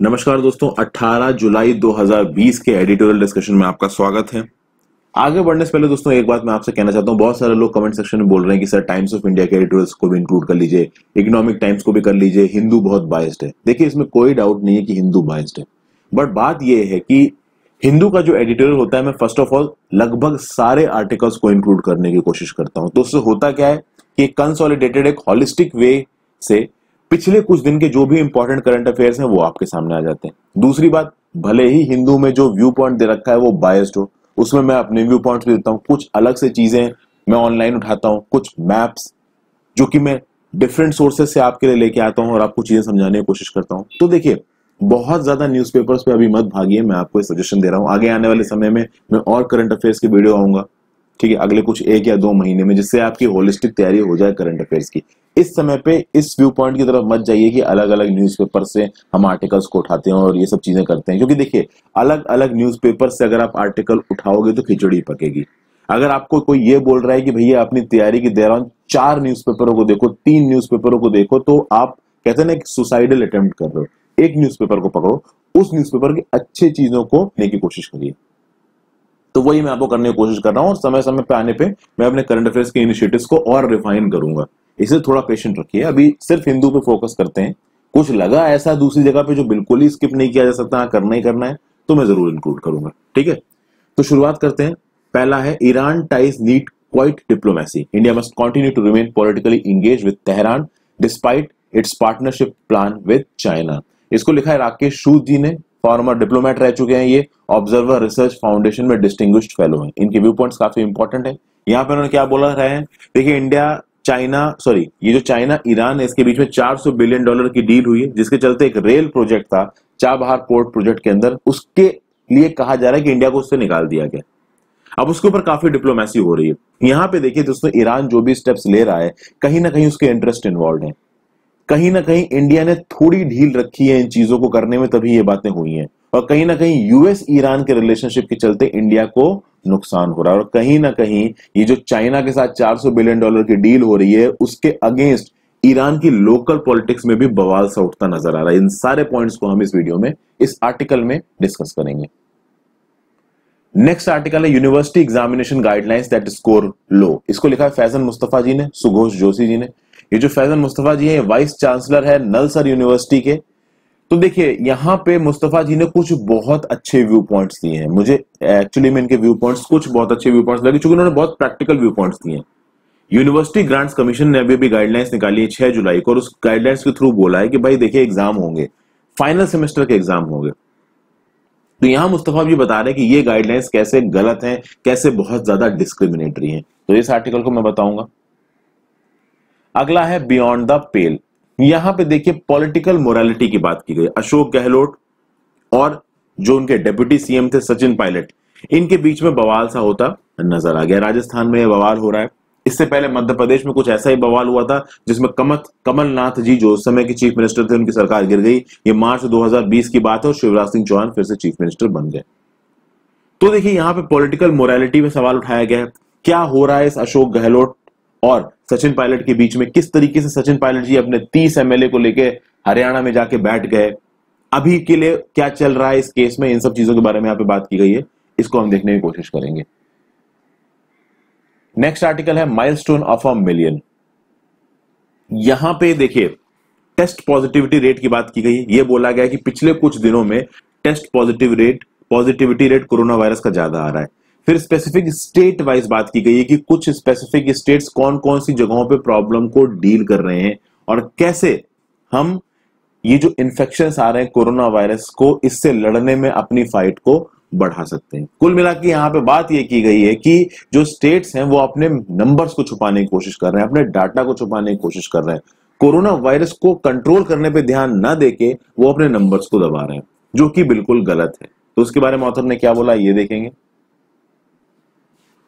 नमस्कार दोस्तों 18 जुलाई 2020 के एडिटोरियल डिस्कशन में आपका स्वागत है। आगे बढ़ने से पहले दोस्तों, एक बात मैं आपसे कहना चाहता हूँ। बहुत सारे लोग कमेंट सेक्शन में बोल रहे हैं कि, सर टाइम्स ऑफ़ इंडिया के एडिटोरियल्स को भी इंक्लूड कर लीजिए इकोनॉमिक टाइम्स को भी कर लीजिए, हिंदू बहुत बायस्ड है। देखिए, इसमें कोई डाउट नहीं है कि हिंदू बायस्ड है। बट बात यह है कि हिंदू का जो एडिटोरियल होता है, मैं फ़र्स्ट ऑफ़ ऑल लगभग सारे आर्टिकल्स को इंक्लूड करने की कोशिश करता हूँ। तो उससे होता क्या है कि कंसोलिडेटेड एक हॉलिस्टिक वे से पिछले कुछ दिन के जो भी इंपॉर्टेंट करंट अफेयर्स हैं, वो आपके सामने आ जाते हैं। दूसरी बात, भले ही हिंदू में जो व्यू पॉइंट दे रखा है, वो बायस्ड हो। उसमें मैं अपने व्यू पॉइंट भी देता हूँ। कुछ अलग से चीज़ें मैं ऑनलाइन उठाता हूँ। कुछ मैप्स जो कि मैं डिफरेंट सोर्सेस से आपके लिए लेके आता हूँ और आपको चीज़ें समझाने की कोशिश करता हूँ। तो देखिए, बहुत ज़्यादा न्यूज़पेपर्स पे अभी मत भागिए, मैं आपको सजेशन दे रहा हूँ। आगे आने वाले समय में मैं और करंट अफेयर्स की वीडियो आऊँगा। ठीक है, अगले कुछ एक या दो महीने में, जिससे आपकी होलिस्टिक तैयारी हो जाए करंट अफेयर्स की। इस समय पे इस व्यू पॉइंट की तरफ़ मत जाइए कि अलग अलग न्यूज़पेपर से हम आर्टिकल्स को उठाते हैं और ये सब चीज़ें करते हैं। क्योंकि देखिए अलग अलग न्यूज़पेपर से अगर आप आर्टिकल उठाओगे तो खिचड़ी पकेगी। अगर आपको कोई ये बोल रहा है कि भैया अपनी तैयारी के दौरान चार न्यूज़पेपरों को देखो, तीन न्यूज़पेपरों को देखो तो आप कहते हैं ना सुसाइडल अटेम्प्ट कर रहे हो। एक न्यूज़पेपर को पकड़ो, उस न्यूज़पेपर की अच्छी चीज़ों को लेने की कोशिश करिए। तो वही मैं आपको करने की कोशिश कर रहा हूँ और समय समय पे आने पे मैं अपने करंट अफेयर्स के इनिशिएटिव्स को और रिफाइन करूँगा। इसे थोड़ा पेशेंट रखिए। अभी सिर्फ़ हिंदू पे फोकस करते हैं। कुछ लगा ऐसा दूसरी जगह पे जो बिल्कुल ही स्किप नहीं किया जा सकता हाँ, करना ही करना है तो मैं ज़रूर इंक्लूड करूँगा। ठीक है? तो शुरुआत करते हैं। पहला है Iran ties need quiet diplomacy India must continue to remain politically engage with Tehran despite its partnership plan with China इसको लिखा है राकेश सूद जी ने। फॉर्मर डिप्लोमेट रह चुके हैं ये। ऑब्जर्वर रिसर्च फाउंडेशन में डिस्टिंग्विश्ड फेलो हैं। इनके व्यू पॉइंट्स काफ़ी इंपॉर्टेंट है। यहाँ पे उन्होंने क्या बोला रहे हैं? देखिए इंडिया चाइना सॉरी ये जो चाइना, ईरान है, इसके बीच में 400 बिलियन डॉलर की डील हुई है, जिसके चलते एक रेल प्रोजेक्ट था, चाबहार पोर्ट प्रोजेक्ट के अंदर, उसके लिए कहा जा रहा है कि इंडिया को उससे निकाल दिया गया। अब उसके ऊपर काफ़ी डिप्लोमेसी हो रही है। यहाँ पे देखिए दोस्तों, ईरान जो भी स्टेप्स ले रहा है, कहीं ना कहीं उसके इंटरेस्ट इन्वॉल्व है। कहीं ना कहीं इंडिया ने थोड़ी ढील रखी है इन चीज़ों को करने में, तभी ये बातें हुई हैं। और कहीं ना कहीं यूएस ईरान के रिलेशनशिप के चलते इंडिया को नुकसान हो रहा है। और कहीं ना कहीं ये जो चाइना के साथ 400 बिलियन डॉलर की डील हो रही है, उसके अगेंस्ट ईरान की लोकल पॉलिटिक्स में भी बवाल सा उठता नज़र आ रहा है। इन सारे पॉइंट्स को हम इस वीडियो में, इस आर्टिकल में डिस्कस करेंगे। नेक्स्ट आर्टिकल है, university examination guidelines that score low. इसको लिखा है फैजन मुस्तफ़ा जी ने, सुघोष जोशी जी ने। ये जो फैजन मुस्तफ़ा जी है वाइस चांसलर है नलसर यूनिवर्सिटी के। तो देखिए, यहाँ पे मुस्तफ़ा जी ने कुछ बहुत अच्छे व्यू पॉइंट्स दिए हैं। मुझे एक्चुअली में इनके व्यू पॉइंट्स कुछ बहुत अच्छे व्यू पॉइंट्स लगे, चूँकि उन्होंने बहुत प्रैक्टिकल व्यू पॉइंट्स दिए हैं। यूनिवर्सिटी ग्रांट्स कमीशन ने अभी भी गाइडलाइंस निकाली है छह जुलाई को, और उस गाइडलाइंस के थ्रू बोला है कि भाई देखिए एग्ज़ाम होंगे। फाइनल सेमेस्टर के एग्ज़ाम होंगे। तो यहाँ मुस्तफ़ा जी बता रहे हैं कि ये गाइडलाइंस कैसे गलत हैं, कैसे बहुत ज़्यादा डिस्क्रिमिनेटरी हैं। तो इस आर्टिकल को मैं बताऊँगा। अगला है बियॉन्ड द पेल यहाँ पे देखिए पॉलिटिकल मोरालिटी की बात की गई। अशोक गहलोत और जो उनके डेप्यूटी सीएम थे, सचिन पायलट, इनके बीच में बवाल सा होता नज़र आ गया। राजस्थान में यह बवाल हो रहा है। इससे पहले मध्य प्रदेश में कुछ ऐसा ही बवाल हुआ था, जिसमें कमत, कमलनाथ जी जो उस समय के चीफ मिनिस्टर थे, उनकी सरकार गिर गई। ये मार्च 2020 की बात है और शिवराज सिंह चौहान फिर से चीफ मिनिस्टर बन गए। तो देखिए, यहाँ पे पॉलिटिकल मोरालिटी में सवाल उठाया गया है। क्या हो रहा है इस अशोक गहलोत और सचिन पायलट के बीच में किस तरीके से सचिन पायलट जी अपने तीस एमएलए को लेके हरियाणा में जाके बैठ गए, अभी के लिए क्या चल रहा है इस केस में, इन सब चीज़ों के बारे में यहाँ पे बात की गई है। इसको हम देखने की कोशिश करेंगे। नेक्स्ट आर्टिकल है माइलस्टोन ऑफ़ अ मिलियन यहाँ पे देखिए टेस्ट पॉजिटिविटी रेट की बात की गई यह बोला गया कि पिछले कुछ दिनों में test positive rate positivity rate corona virus का ज़्यादा आ रहा है। फिर स्पेसिफिक स्टेट वाइज बात की गई है कि कुछ स्पेसिफिक स्टेट्स कौन कौन सी जगहों पे प्रॉब्लम को डील कर रहे हैं और कैसे हम ये जो इन्फेक्शन आ रहे हैं कोरोना वायरस को इससे लड़ने में अपनी फाइट को बढ़ा सकते हैं। कुल मिला के यहाँ पे बात ये की गई है कि जो स्टेट्स हैं वो अपने नंबर्स को छुपाने की कोशिश कर रहे हैं, अपने डाटा को छुपाने की कोशिश कर रहे हैं। कोरोना वायरस को कंट्रोल करने पे ध्यान न देके वो अपने नंबर्स को दबा रहे हैं, जो कि बिल्कुल गलत है। तो उसके बारे में ऑथर ने क्या बोला, ये देखेंगे।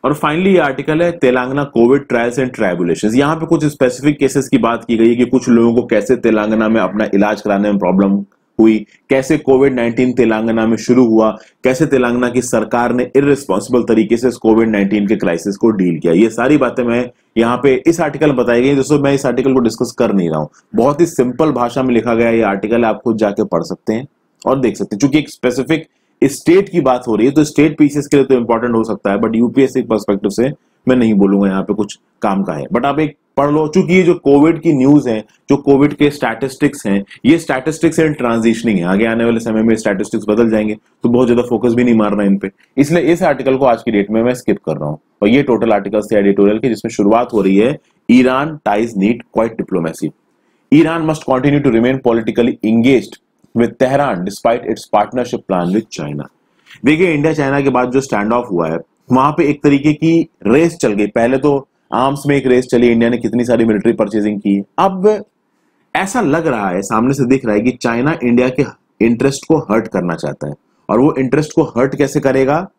और फाइनली ये आर्टिकल है, Telangana Covid trials and tribulation यहाँ पे कुछ स्पेसिफिक केसेस की बात की गई है कि कुछ लोगों को कैसे तेलंगाना में अपना इलाज कराने में प्रॉब्लम हुई, कैसे कोविड 19 तेलंगाना में शुरू हुआ, कैसे तेलंगाना की सरकार ने इरिस्पॉन्सिबल तरीके से कोविड 19 के क्राइसिस को डील किया। ये सारी बातें मैं यहाँ पे इस आर्टिकल में बताई गई दोस्तों मैं इस आर्टिकल को डिस्कस कर नहीं रहा हूँ। बहुत ही सिंपल भाषा में लिखा गया ये आर्टिकल आप खुद जाके पढ़ सकते हैं और देख सकते हैं। चूँकि एक स्पेसिफिक स्टेट की बात हो रही है तो स्टेट पीसेस के लिए तो इंपॉर्टेंट हो सकता है बट यूपीएससी परस्पेक्टिव से मैं नहीं बोलूँगा यहाँ पे कुछ काम का है। बट आप एक पढ़ लो, चूँकि ये जो कोविड की न्यूज़ है, जो कोविड के स्टैटिस्टिक्स हैं, ये स्टैटिस्टिक्स एंड ट्रांजिशनिंग है। आगे आने वाले समय में स्टैटिस्टिक्स बदल जाएँगे तो बहुत ज़्यादा फोकस भी नहीं मारना इन पे। इसलिए इस आर्टिकल को आज की डेट में मैं स्किप कर रहा हूँ। और ये टोटल आर्टिकल्स थे एडिटोरियल के, जिसमें शुरुआत हो रही है Iran ties need quiet diplomacy Iran must continue to remain politically engage with Tehran despite its partnership plan with China देखिए इंडिया चाइना के बाद जो स्टैंड ऑफ़ हुआ है, वहाँ पे एक तरीके की रेस चल गई। पहले तो आर्म्स में एक रेस चली इंडिया ने कितनी सारी मिलिट्री परचेजिंग की। अब ऐसा लग रहा है, सामने से दिख रहा है कि चाइना इंडिया के इंटरेस्ट को हर्ट करना चाहता है। और वो इंटरेस्ट को हर्ट कैसे करेगा?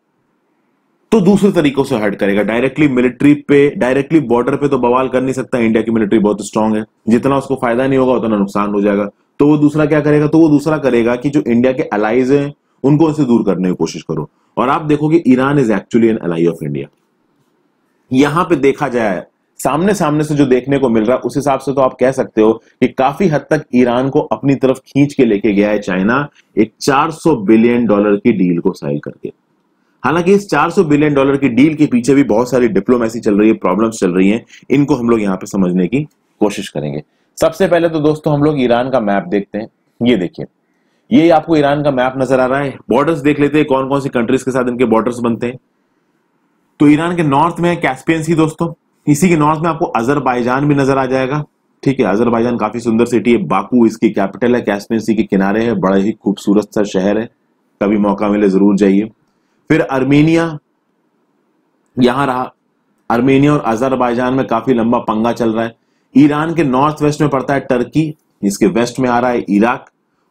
तो दूसरे तरीकों से हर्ट करेगा। डायरेक्टली मिलिट्री पे डायरेक्टली बॉर्डर पे तो बवाल कर नहीं सकता। इंडिया की मिलिट्री बहुत स्ट्रांग है। जितना उसको फ़ायदा नहीं होगा, उतना नुकसान हो जाएगा। तो वो दूसरा क्या करेगा? तो वो दूसरा करेगा कि जो इंडिया के अलाइज हैं, उनको उनसे दूर करने की कोशिश करो। और आप देखोगे Iran is actually an ally of India यहाँ पे देखा जाए सामने सामने से जो देखने को मिल रहा है, उस हिसाब से तो आप कह सकते हो कि काफ़ी हद तक ईरान को अपनी तरफ़ खींच के लेके गया है चाइना एक 400 बिलियन डॉलर की डील को साइन करके। हालाँकि इस 400 बिलियन डॉलर की डील के पीछे भी बहुत सारी डिप्लोमेसी चल रही है प्रॉब्लम्स चल रही हैं। इनको हम लोग यहाँ पे समझने की कोशिश करेंगे। सबसे पहले तो दोस्तों हम लोग ईरान का मैप देखते हैं। ये देखिए। ये आपको ईरान का मैप नज़र आ रहा है। बॉर्डर्स देख लेते हैं कौन कौन सी कंट्रीज़ के साथ इनके बॉर्डर्स बनते हैं। तो ईरान के नॉर्थ में कैस्पियन सी दोस्तों। इसी के नॉर्थ में आपको अजरबैजान भी नज़र आ जाएगा। ठीक है अजरबैजान काफ़ी सुंदर सिटी है। बाकू इसकी कैपिटल है। कैस्पियन सी के किनारे है। बड़ा ही खूबसूरत सा शहर है। कभी मौका मिले ज़रूर जाइए। फिर अर्मेनिया यहाँ रहा। अर्मेनिया और अजरबैजान में काफ़ी लंबा पंगा चल रहा है। ईरान के नॉर्थ वेस्ट में पड़ता है टर्की, इसके वेस्ट में आ रहा है इराक,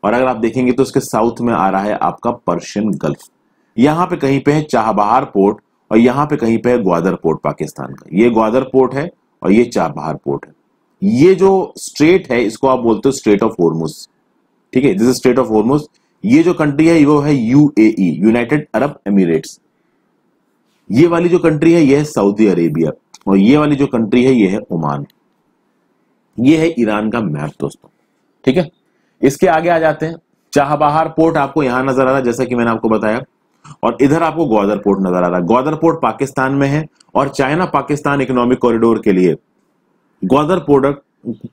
और अगर आप देखेंगे तो इसके साउथ में आ रहा है आपका पर्शियन गल्फ। यहाँ पे कहीं पे है चाहबहार पोर्ट, और यहाँ पे कहीं पे है ग्वादर पोर्ट पाकिस्तान का। ये ग्वादर पोर्ट है, और ये चाबहार पोर्ट है। ये जो स्ट्रेट है, इसको आप बोलते हो स्ट्रेट ऑफ़ होर्मुज ठीक है दिस स्टेट ऑफ़ होर्मुज ये जो कंट्री है, वो है यूएई यूनाइटेड अरब एमिरेट्स ये वाली जो कंट्री है यह है सऊदी अरेबिया और ये वाली जो कंट्री है, ये है ओमान ये है ईरान का मैप, दोस्तों। ठीक है? इसके आगे आ जाते हैं। चाहबहार पोर्ट आपको यहाँ नज़र आ रहा है, जैसा कि मैंने आपको बताया। और इधर आपको ग्वादर पोर्ट नज़र आ रहा है। ग्वादर पोर्ट पाकिस्तान में है और चाइना पाकिस्तान इकोनॉमिक कॉरिडोर के लिए। ग्वादर पोर्ट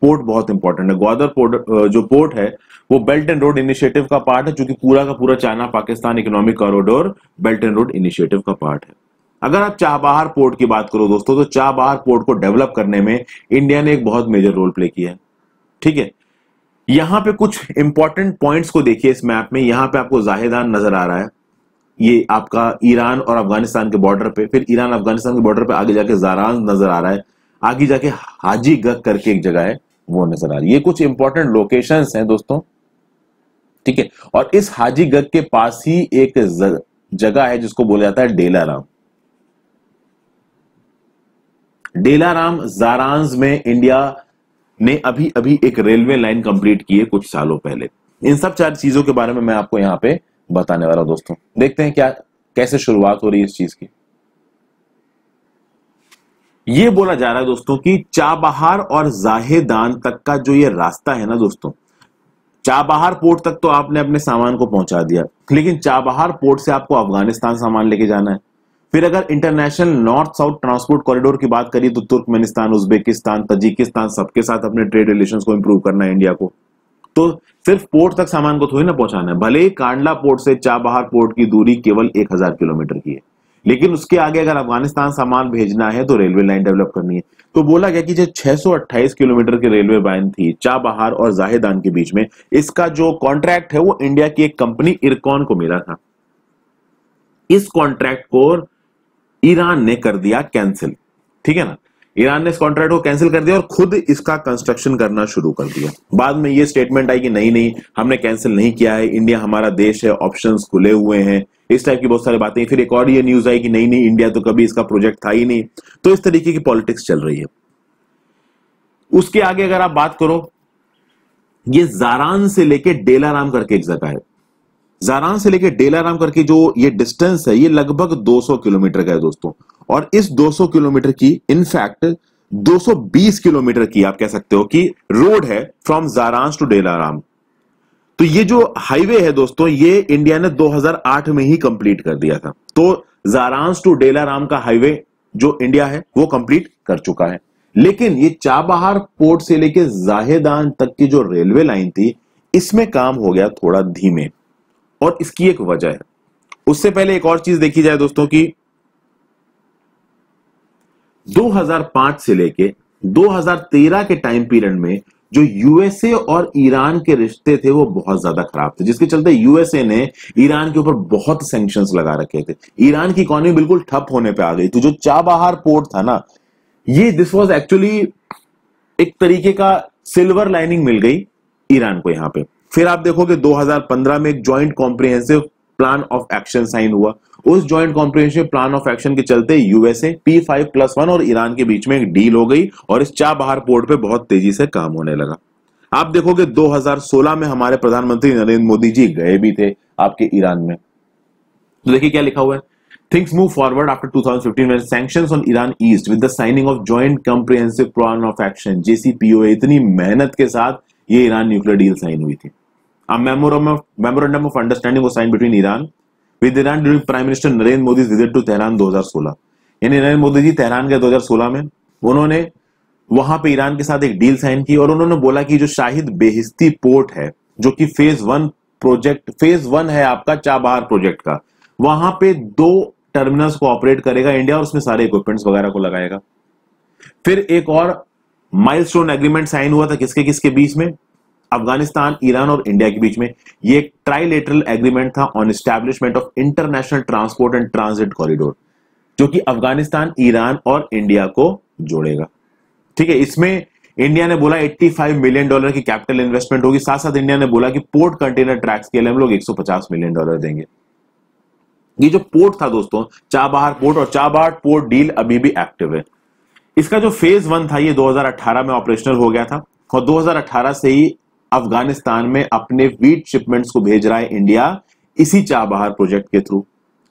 पोर्ट बहुत इंपॉर्टेंट है। ग्वादर पोर्ट जो पोर्ट है, वो बेल्ट एंड रोड इनिशिएटिव का पार्ट है क्योंकि पूरा का पूरा China Pakistan economic corridor belt and road initiative का पार्ट है। अगर आप चाहबहार पोर्ट की बात करो दोस्तों तो चाहबहार पोर्ट को डेवलप करने में इंडिया ने एक बहुत मेजर रोल प्ले किया है। ठीक है? यहाँ पे कुछ इंपॉर्टेंट पॉइंट्स को देखिए इस मैप में। यहाँ पे आपको जाहिदान नज़र आ रहा है। ये आपका ईरान और अफ़गानिस्तान के बॉर्डर पे, फिर ईरान अफ़गानिस्तान के बॉर्डर पे आगे जाके जारान नज़र आ रहा है। आगे जाके हाजी गक करके एक जगह है, वो नज़र आ रही है। ये कुछ इंपॉर्टेंट लोकेशन हैं दोस्तों। ठीक है? और इस हाजी गक के पास ही एक जगह है जिसको बोला जाता है डेलाराम। डेलाराम जारांस में इंडिया ने अभी अभी एक रेलवे लाइन कंप्लीट की है कुछ सालों पहले। इन सब चार चीज़ों के बारे में मैं आपको यहाँ पे बताने वाला दोस्तों। देखते हैं क्या, कैसे शुरुआत हो रही है इस चीज़ की। ये बोला जा रहा है, दोस्तों, कि चाबहार और जाहेदान तक का जो ये रास्ता है ना, दोस्तों, चाबहार पोर्ट तक तो आपने अपने सामान को पहुँचा दिया। लेकिन चाबहार पोर्ट से आपको अफ़गानिस्तान सामान लेके जाना है। फिर अगर international north south transport corridor की बात करिए तो तुर्कमेनिस्तान, उज्बेकिस्तान, तजिकिस्तान, सबके साथ अपने ट्रेड रिलेशन को इंप्रूव करना है इंडिया को। तो सिर्फ़ पोर्ट तक सामान को थोड़ी ना पहुंचाना है। भले ही कांडला पोर्ट से चाबहार पोर्ट की दूरी केवल एक हज़ार किलोमीटर की है। लेकिन उसके आगे अगर अफ़गानिस्तान सामान भेजना है तो रेलवे लाइन डेवलप करनी है। तो बोला गया कि जो 628 किलोमीटर की रेलवे लाइन थी, चाबहार और जाहिदान के बीच में, इसका जो कॉन्ट्रैक्ट है वो इंडिया की एक कंपनी इरकॉन को मिला था। इस कॉन्ट्रैक्ट को ईरान ने कर दिया कैंसिल ठीक है ना? ईरान ने इस कॉन्ट्रैक्ट को कैंसिल कर दिया और खुद इसका कंस्ट्रक्शन करना शुरू कर दिया। बाद में ये स्टेटमेंट आई कि नहीं नहीं, हमने कैंसिल नहीं किया है इंडिया हमारा देश है ऑप्शंस खुले हुए हैं। इस टाइप की बहुत सारी बातें। फिर एक और ये न्यूज़ आई कि नहीं नहीं इंडिया तो कभी इसका प्रोजेक्ट था ही नहीं। तो इस तरीके की पॉलिटिक्स चल रही है। उसके आगे अगर आप बात करो, ये जारान से लेके डेलाराम करके एक जगह है। जारान से लेके डेलाराम करके जो ये डिस्टेंस है, ये लगभग 200 किलोमीटर का है दोस्तों। और इस 200 किलोमीटर की इनफैक्ट 220 किलोमीटर की आप कह सकते हो कि रोड है फ्रॉम जारांस टू डेलाराम तो ये जो हाईवे है दोस्तों, ये इंडिया ने 2008 में ही कंप्लीट कर दिया था। तो जारांस टू डेलाराम का हाईवे जो इंडिया है, वो कंप्लीट कर चुका है। लेकिन ये चाबहार पोर्ट से लेके जाहेदान तक की जो रेलवे लाइन थी, इसमें काम हो गया थोड़ा धीमे। और इसकी एक वजह है। उससे पहले एक और चीज़ देखी जाए दोस्तों की 2005 से लेके 2013 के टाइम पीरियड में जो यूएसए और ईरान के रिश्ते थे, वो बहुत ज़्यादा खराब थे, जिसके चलते यूएसए ने ईरान के ऊपर बहुत सैंक्शंस लगा रखे थे। ईरान की इकोनॉमी बिल्कुल ठप होने पे आ गई तो जो चाबहार पोर्ट था ना, ये दिस वाज एक्चुअली एक तरीके का सिल्वर लाइनिंग मिल गई ईरान को यहाँ पे। फिर आप देखोगे 2015 में एक joint comprehensive plan of action sign हुआ। उस joint comprehensive plan of action के चलते USA P five plus one और ईरान के बीच में एक डील हो गई और इस चाबहार पोर्ट पे बहुत तेज़ी से काम होने लगा। आप देखोगे 2016 में हमारे प्रधानमंत्री नरेंद्र मोदी जी गए भी थे आपके ईरान में। तो देखिए क्या लिखा हुआ है। Things move forward after 2015 when sanctions on Iran eased with the signing of joint comprehensive plan of action JCPOA इतनी मेहनत के साथ ये ईरान न्यूक्लियर डील साइन हुई थी। A memorandum of, memorandum of understanding was signed between Iran with Iran during Prime Minister Narendra Modi's visit to Tehran 2016. यानी Narendra Modi ji Tehran गए 2016 में उन्होंने वहाँ पे ईरान के साथ एक डील साइन की और उन्होंने बोला कि जो शाहिद बेहिस्ती पोर्ट है जो कि phase one project phase one है आपका चाबहार प्रोजेक्ट का वहाँ पे दो टर्मिनल्स को ऑपरेट करेगा इंडिया और उसमें सारे इक्विपमेंट्स वगैरह को लगाएगा फिर एक और माइलस्टोन एग्रीमेंट साइन हुआ था किसके किसके बीच में अफ़गानिस्तान, ईरान और इंडिया के बीच में ये एक ट्राइलेटरल एग्रीमेंट था on establishment of international transport and transit corridor जो कि अफ़गानिस्तान, ईरान और इंडिया को जोड़ेगा। ठीक है, इसमें इंडिया ने बोला 85 मिलियन डॉलर की कैपिटल इन्वेस्टमेंट होगी। साथ साथ इंडिया ने बोला कि पोर्ट कंटेनर ट्रैक्स के लिए हम लोग 150 मिलियन डॉलर देंगे। ये जो पोर्ट था दोस्तों, चाबहार पोर्ट और चाबहार पोर्ट डील अभी भी एक्टिव है। इसका जो फ़ेज़ वन था, ये 2018 में ऑपरेशनल हो गया था और 2018 से ही अफ़गानिस्तान में अपने वीट शिपमेंट्स को भेज रहा है इंडिया इसी चाबहार प्रोजेक्ट के थ्रू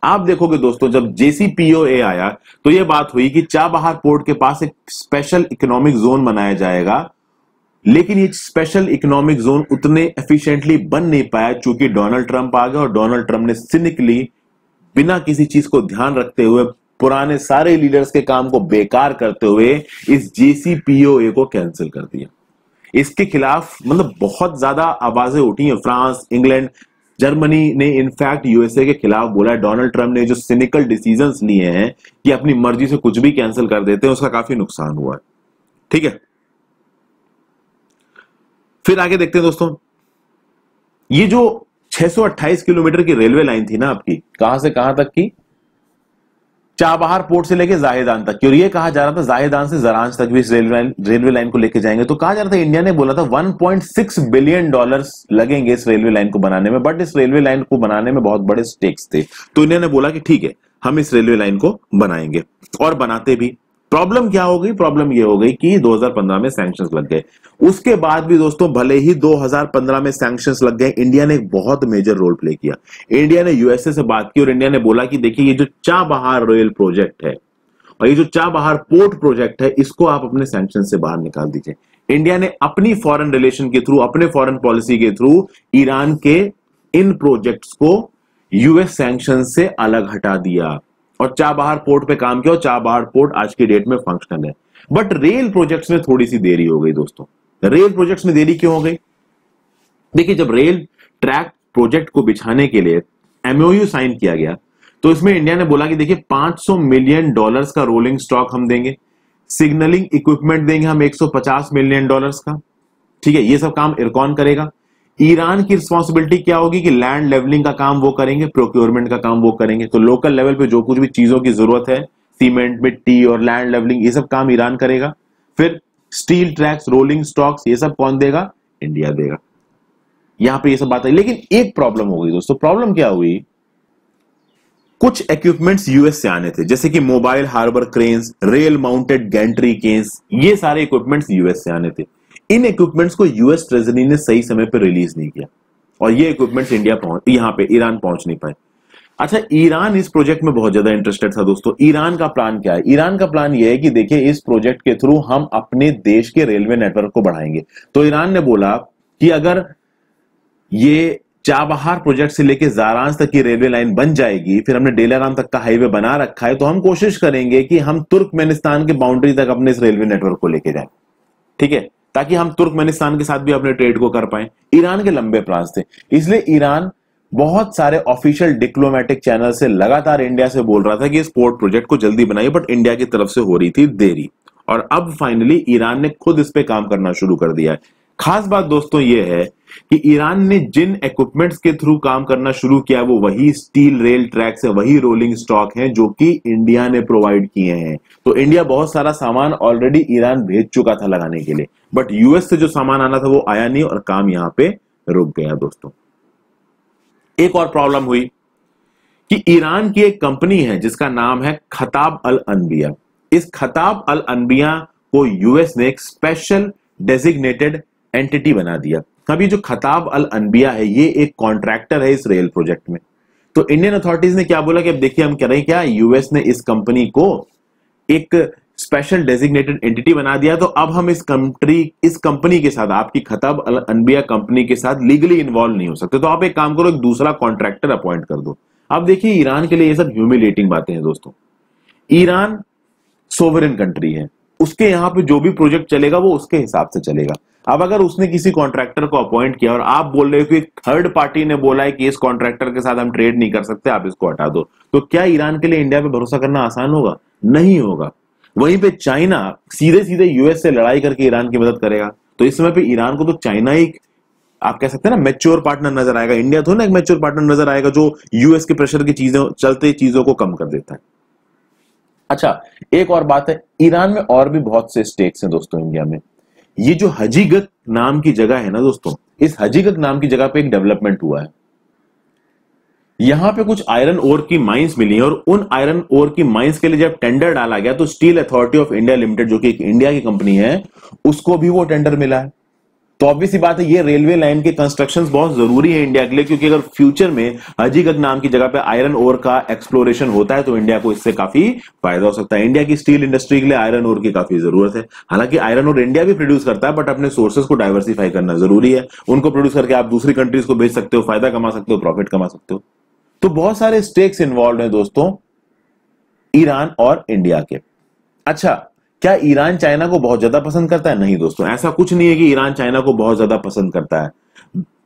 आप देखोगे दोस्तों, जब जेसीपीओए आया तो यह बात हुई कि चाबहार पोर्ट के पास एक स्पेशल इकोनॉमिक जोन बनाया जाएगा, लेकिन ये स्पेशल इकोनॉमिक जोन उतने एफिशिएंटली बन नहीं पाया चूँकि डोनाल्ड ट्रंप आ गया और डोनाल्ड ट्रंप ने सिनिकली बिना किसी चीज़ को ध्यान रखते हुए पुराने सारे लीडर्स के काम को बेकार करते हुए इस जेसीपीओए को कैंसिल कर दिया। इसके खिलाफ मतलब बहुत ज़्यादा आवाज़ें उठी हैं। फ्रांस, इंग्लैंड, जर्मनी ने इनफैक्ट यूएसए के खिलाफ बोला डोनाल्ड ट्रंप ने जो सिनिकल डिसीज़न लिए हैं कि अपनी मर्ज़ी से कुछ भी कैंसिल कर देते हैं, उसका काफ़ी नुकसान हुआ है। ठीक है? फिर आगे देखते हैं दोस्तों। ये जो 628 किलोमीटर की रेलवे लाइन थी ना आपकी, कहाँ से कहाँ तक की? चाबहार पोर्ट से लेके जाहेदान तक। और ये कहा जा रहा था, जाहेदान से जरांज तक भी इस रेलवे रेलवे लाइन को लेके जाएँगे। तो कहा जा रहा था, इंडिया ने बोला था 1.6 बिलियन डॉलर्स लगेंगे इस रेलवे लाइन को बनाने में। बट इस रेलवे लाइन को बनाने में बहुत बड़े स्टेक्स थे। तो इंडिया ने बोला कि ठीक है, हम इस रेलवे लाइन को बनाएँगे। और बनाते भी। प्रॉब्लम क्या हो गई? प्रॉब्लम ये हो गई कि 2015 में सैंक्शंस लग गए। उसके बाद भी दोस्तों, भले ही 2015 में सैंक्शंस लग गए इंडिया ने एक बहुत मेजर रोल प्ले किया। इंडिया ने यूएसए से बात की और इंडिया ने बोला कि देखिए, ये जो चाबहार रेल प्रोजेक्ट है और ये जो चाबहार पोर्ट प्रोजेक्ट है, इसको आप अपने सैंक्शन से बाहर निकाल दीजिए। इंडिया ने अपनी फॉरेन रिलेशन के थ्रू अपने फॉरेन पॉलिसी के थ्रू ईरान के इन प्रोजेक्ट्स को यूएस सैंक्शन से अलग हटा दिया। और चाबहार पोर्ट पे काम किया और चाबहार पोर्ट आज की डेट में फंक्शनल है। बट रेल प्रोजेक्ट्स में थोड़ी सी देरी हो गई दोस्तों। रेल प्रोजेक्ट्स में देरी क्यों हो गई? देखिए, जब रेल ट्रैक प्रोजेक्ट को बिछाने के लिए एमओयू साइन किया गया तो इसमें इंडिया ने बोला कि देखिए 500 मिलियन डॉलर्स का रोलिंग स्टॉक हम देंगे। सिग्नलिंग इक्विपमेंट देंगे हम 150 मिलियन डॉलर्स का। ठीक है, ये सब काम इरकॉन करेगा। ईरान की रिस्पॉन्सिबिलिटी क्या होगी कि लैंड लेवलिंग का काम वो करेंगे प्रोक्योरमेंट का काम वो करेंगे। तो लोकल लेवल पे जो कुछ भी चीज़ों की ज़रूरत है सीमेंट मिट्टी और लैंड लेवलिंग ये सब काम ईरान करेगा। फिर स्टील ट्रैक्स रोलिंग स्टॉक्स ये सब कौन देगा? इंडिया देगा। यहाँ पे ये सब बात है लेकिन एक प्रॉब्लम हो गई दोस्तों। प्रॉब्लम क्या हुई? कुछ इक्विपमेंट्स यूएस से आने थे। जैसे कि mobile harbour cranes rail mounted gantry cranes ये सारे इक्विपमेंट्स यूएस से आने थे। इन इक्विपमेंट्स को यूएस ट्रेजरी ने सही समय पर रिलीज़ नहीं किया। और ये इक्विपमेंट्स इंडिया पहुँच यहाँ पे, ईरान पहुँच नहीं पाए। अच्छा ईरान इस प्रोजेक्ट में बहुत ज़्यादा इंटरेस्टेड था दोस्तों। ईरान का प्लान क्या है? ईरान का प्लान यह है कि देखिए, इस प्रोजेक्ट के थ्रू हम अपने देश के रेलवे नेटवर्क को बढ़ाएँगे। तो ईरान ने बोला कि अगर ये चाबहार प्रोजेक्ट से लेके जारांस तक की रेलवे लाइन बन जाएगी, फिर हमने डेलाराम तक का हाईवे बना रखा है तो हम कोशिश करेंगे कि हम तुर्कमेनिस्तान के बाउंड्री तक अपने इस रेलवे नेटवर्क को लेके जाए। ठीक है? ताकि हम तुर्कमेनिस्तान के साथ भी अपने ट्रेड को कर पाए। ईरान के लंबे प्लान थे। इसलिए ईरान बहुत सारे ऑफिशियल डिप्लोमेटिक चैनल से लगातार इंडिया से बोल रहा था कि इस पोर्ट प्रोजेक्ट को जल्दी बनाइए बट इंडिया की तरफ़ से हो रही थी देरी। और अब फाइनली ईरान ने खुद इस पे काम करना शुरू कर दिया है। खास बात दोस्तों ये है कि ईरान ने जिन इक्विपमेंट्स के थ्रू काम करना शुरू किया, वो वही स्टील रेल ट्रैक्स है वही रोलिंग स्टॉक है जो कि इंडिया ने प्रोवाइड किए हैं। तो इंडिया बहुत सारा सामान ऑलरेडी ईरान भेज चुका था लगाने के लिए। बट यूएस से जो सामान आना था वो आया नहीं और काम यहाँ पे रुक गया दोस्तों। एक और प्रॉब्लम हुई कि ईरान की एक कंपनी है जिसका नाम है खताब अल अनबिया इस खताब अल अनबिया को यूएस ने एक स्पेशल डेजिग्नेटेड एंटिटी बना दिया। अब ये जो खताब अल अनबिया है, ये एक कॉन्ट्रैक्टर है इस रेल प्रोजेक्ट में। तो इंडियन अथॉरिटीज ने क्या बोला कि अब देखिए हम कह रहे हैं क्या यूएस ने इस कंपनी को एक स्पेशल डेजिग्नेटेड एंटिटी बना दिया तो अब हम इस कंट्री इस कंपनी के साथ, आपकी खताब अल अनबिया कंपनी के साथ लीगली इन्वॉल्व नहीं हो सकते। तो आप एक काम करो, एक दूसरा कॉन्ट्रैक्टर अपॉइंट कर दो। अब देखिए, ईरान के लिए ये सब ह्यूमिलेटिंग बातें हैं दोस्तों। ईरान सोवरेन कंट्री है। उसके यहाँ पे जो भी प्रोजेक्ट चलेगा, वो उसके हिसाब से चलेगा। अब अगर उसने किसी कॉन्ट्रैक्टर को अपॉइंट किया और आप बोल रहे हो कि थर्ड पार्टी ने बोला है कि इस कॉन्ट्रैक्टर के साथ हम ट्रेड नहीं कर सकते, आप इसको हटा दो। तो क्या ईरान के लिए इंडिया पे भरोसा करना आसान होगा? नहीं होगा। वहीं पे चाइना सीधे सीधे यूएस से लड़ाई करके ईरान की मदद करेगा। तो इस समय पे ईरान को तो चाइना ही आप कह सकते हैं ना मेच्योर पार्टनर नज़र आएगा। इंडिया थोड़ा ना एक मेच्योर पार्टनर नज़र आएगा जो यूएस के प्रेशर की चीज़ों, चलते चीज़ों को कम कर देता है। अच्छा एक और बात है। ईरान में और भी बहुत से स्टेट्स हैं दोस्तों इंडिया में। ये जो हजीगत नाम की जगह है ना दोस्तों, इस हजीगत नाम की जगह पे एक डेवलपमेंट हुआ है। यहाँ पे कुछ आयरन ओर की माइंस मिली और उन आयरन ओर की माइंस के लिए जब टेंडर डाला गया तो Steel Authority of India Limited जो कि एक इंडिया की कंपनी है, उसको भी वो टेंडर मिला है। तो ऑब्वियसली बात है, ये रेलवे लाइन के कंस्ट्रक्शन बहुत ज़रूरी है इंडिया के लिए, क्योंकि अगर फ्यूचर में हजीगत नाम की जगह पे आयरन ओर का एक्सप्लोरेशन होता है तो इंडिया को इससे काफ़ी फ़ायदा हो सकता है। इंडिया की स्टील इंडस्ट्री के लिए आयरन ओर की काफ़ी ज़रूरत है। हालाँकि आयरन ओर इंडिया भी प्रोड्यूस करता है बट अपने सोर्सेस को डाइवर्सिफाई करना ज़रूरी है। उनको प्रोड्यूस करके आप दूसरी कंट्रीज़ को बेच सकते हो, फ़ायदा कमा सकते हो प्रॉफिट कमा सकते हो। तो बहुत सारे स्टेक्स इन्वॉल्व है दोस्तों, ईरान और इंडिया के। अच्छा क्या ईरान चाइना को बहुत ज़्यादा पसंद करता है? नहीं दोस्तों, ऐसा कुछ नहीं है कि ईरान चाइना को बहुत ज़्यादा पसंद करता है।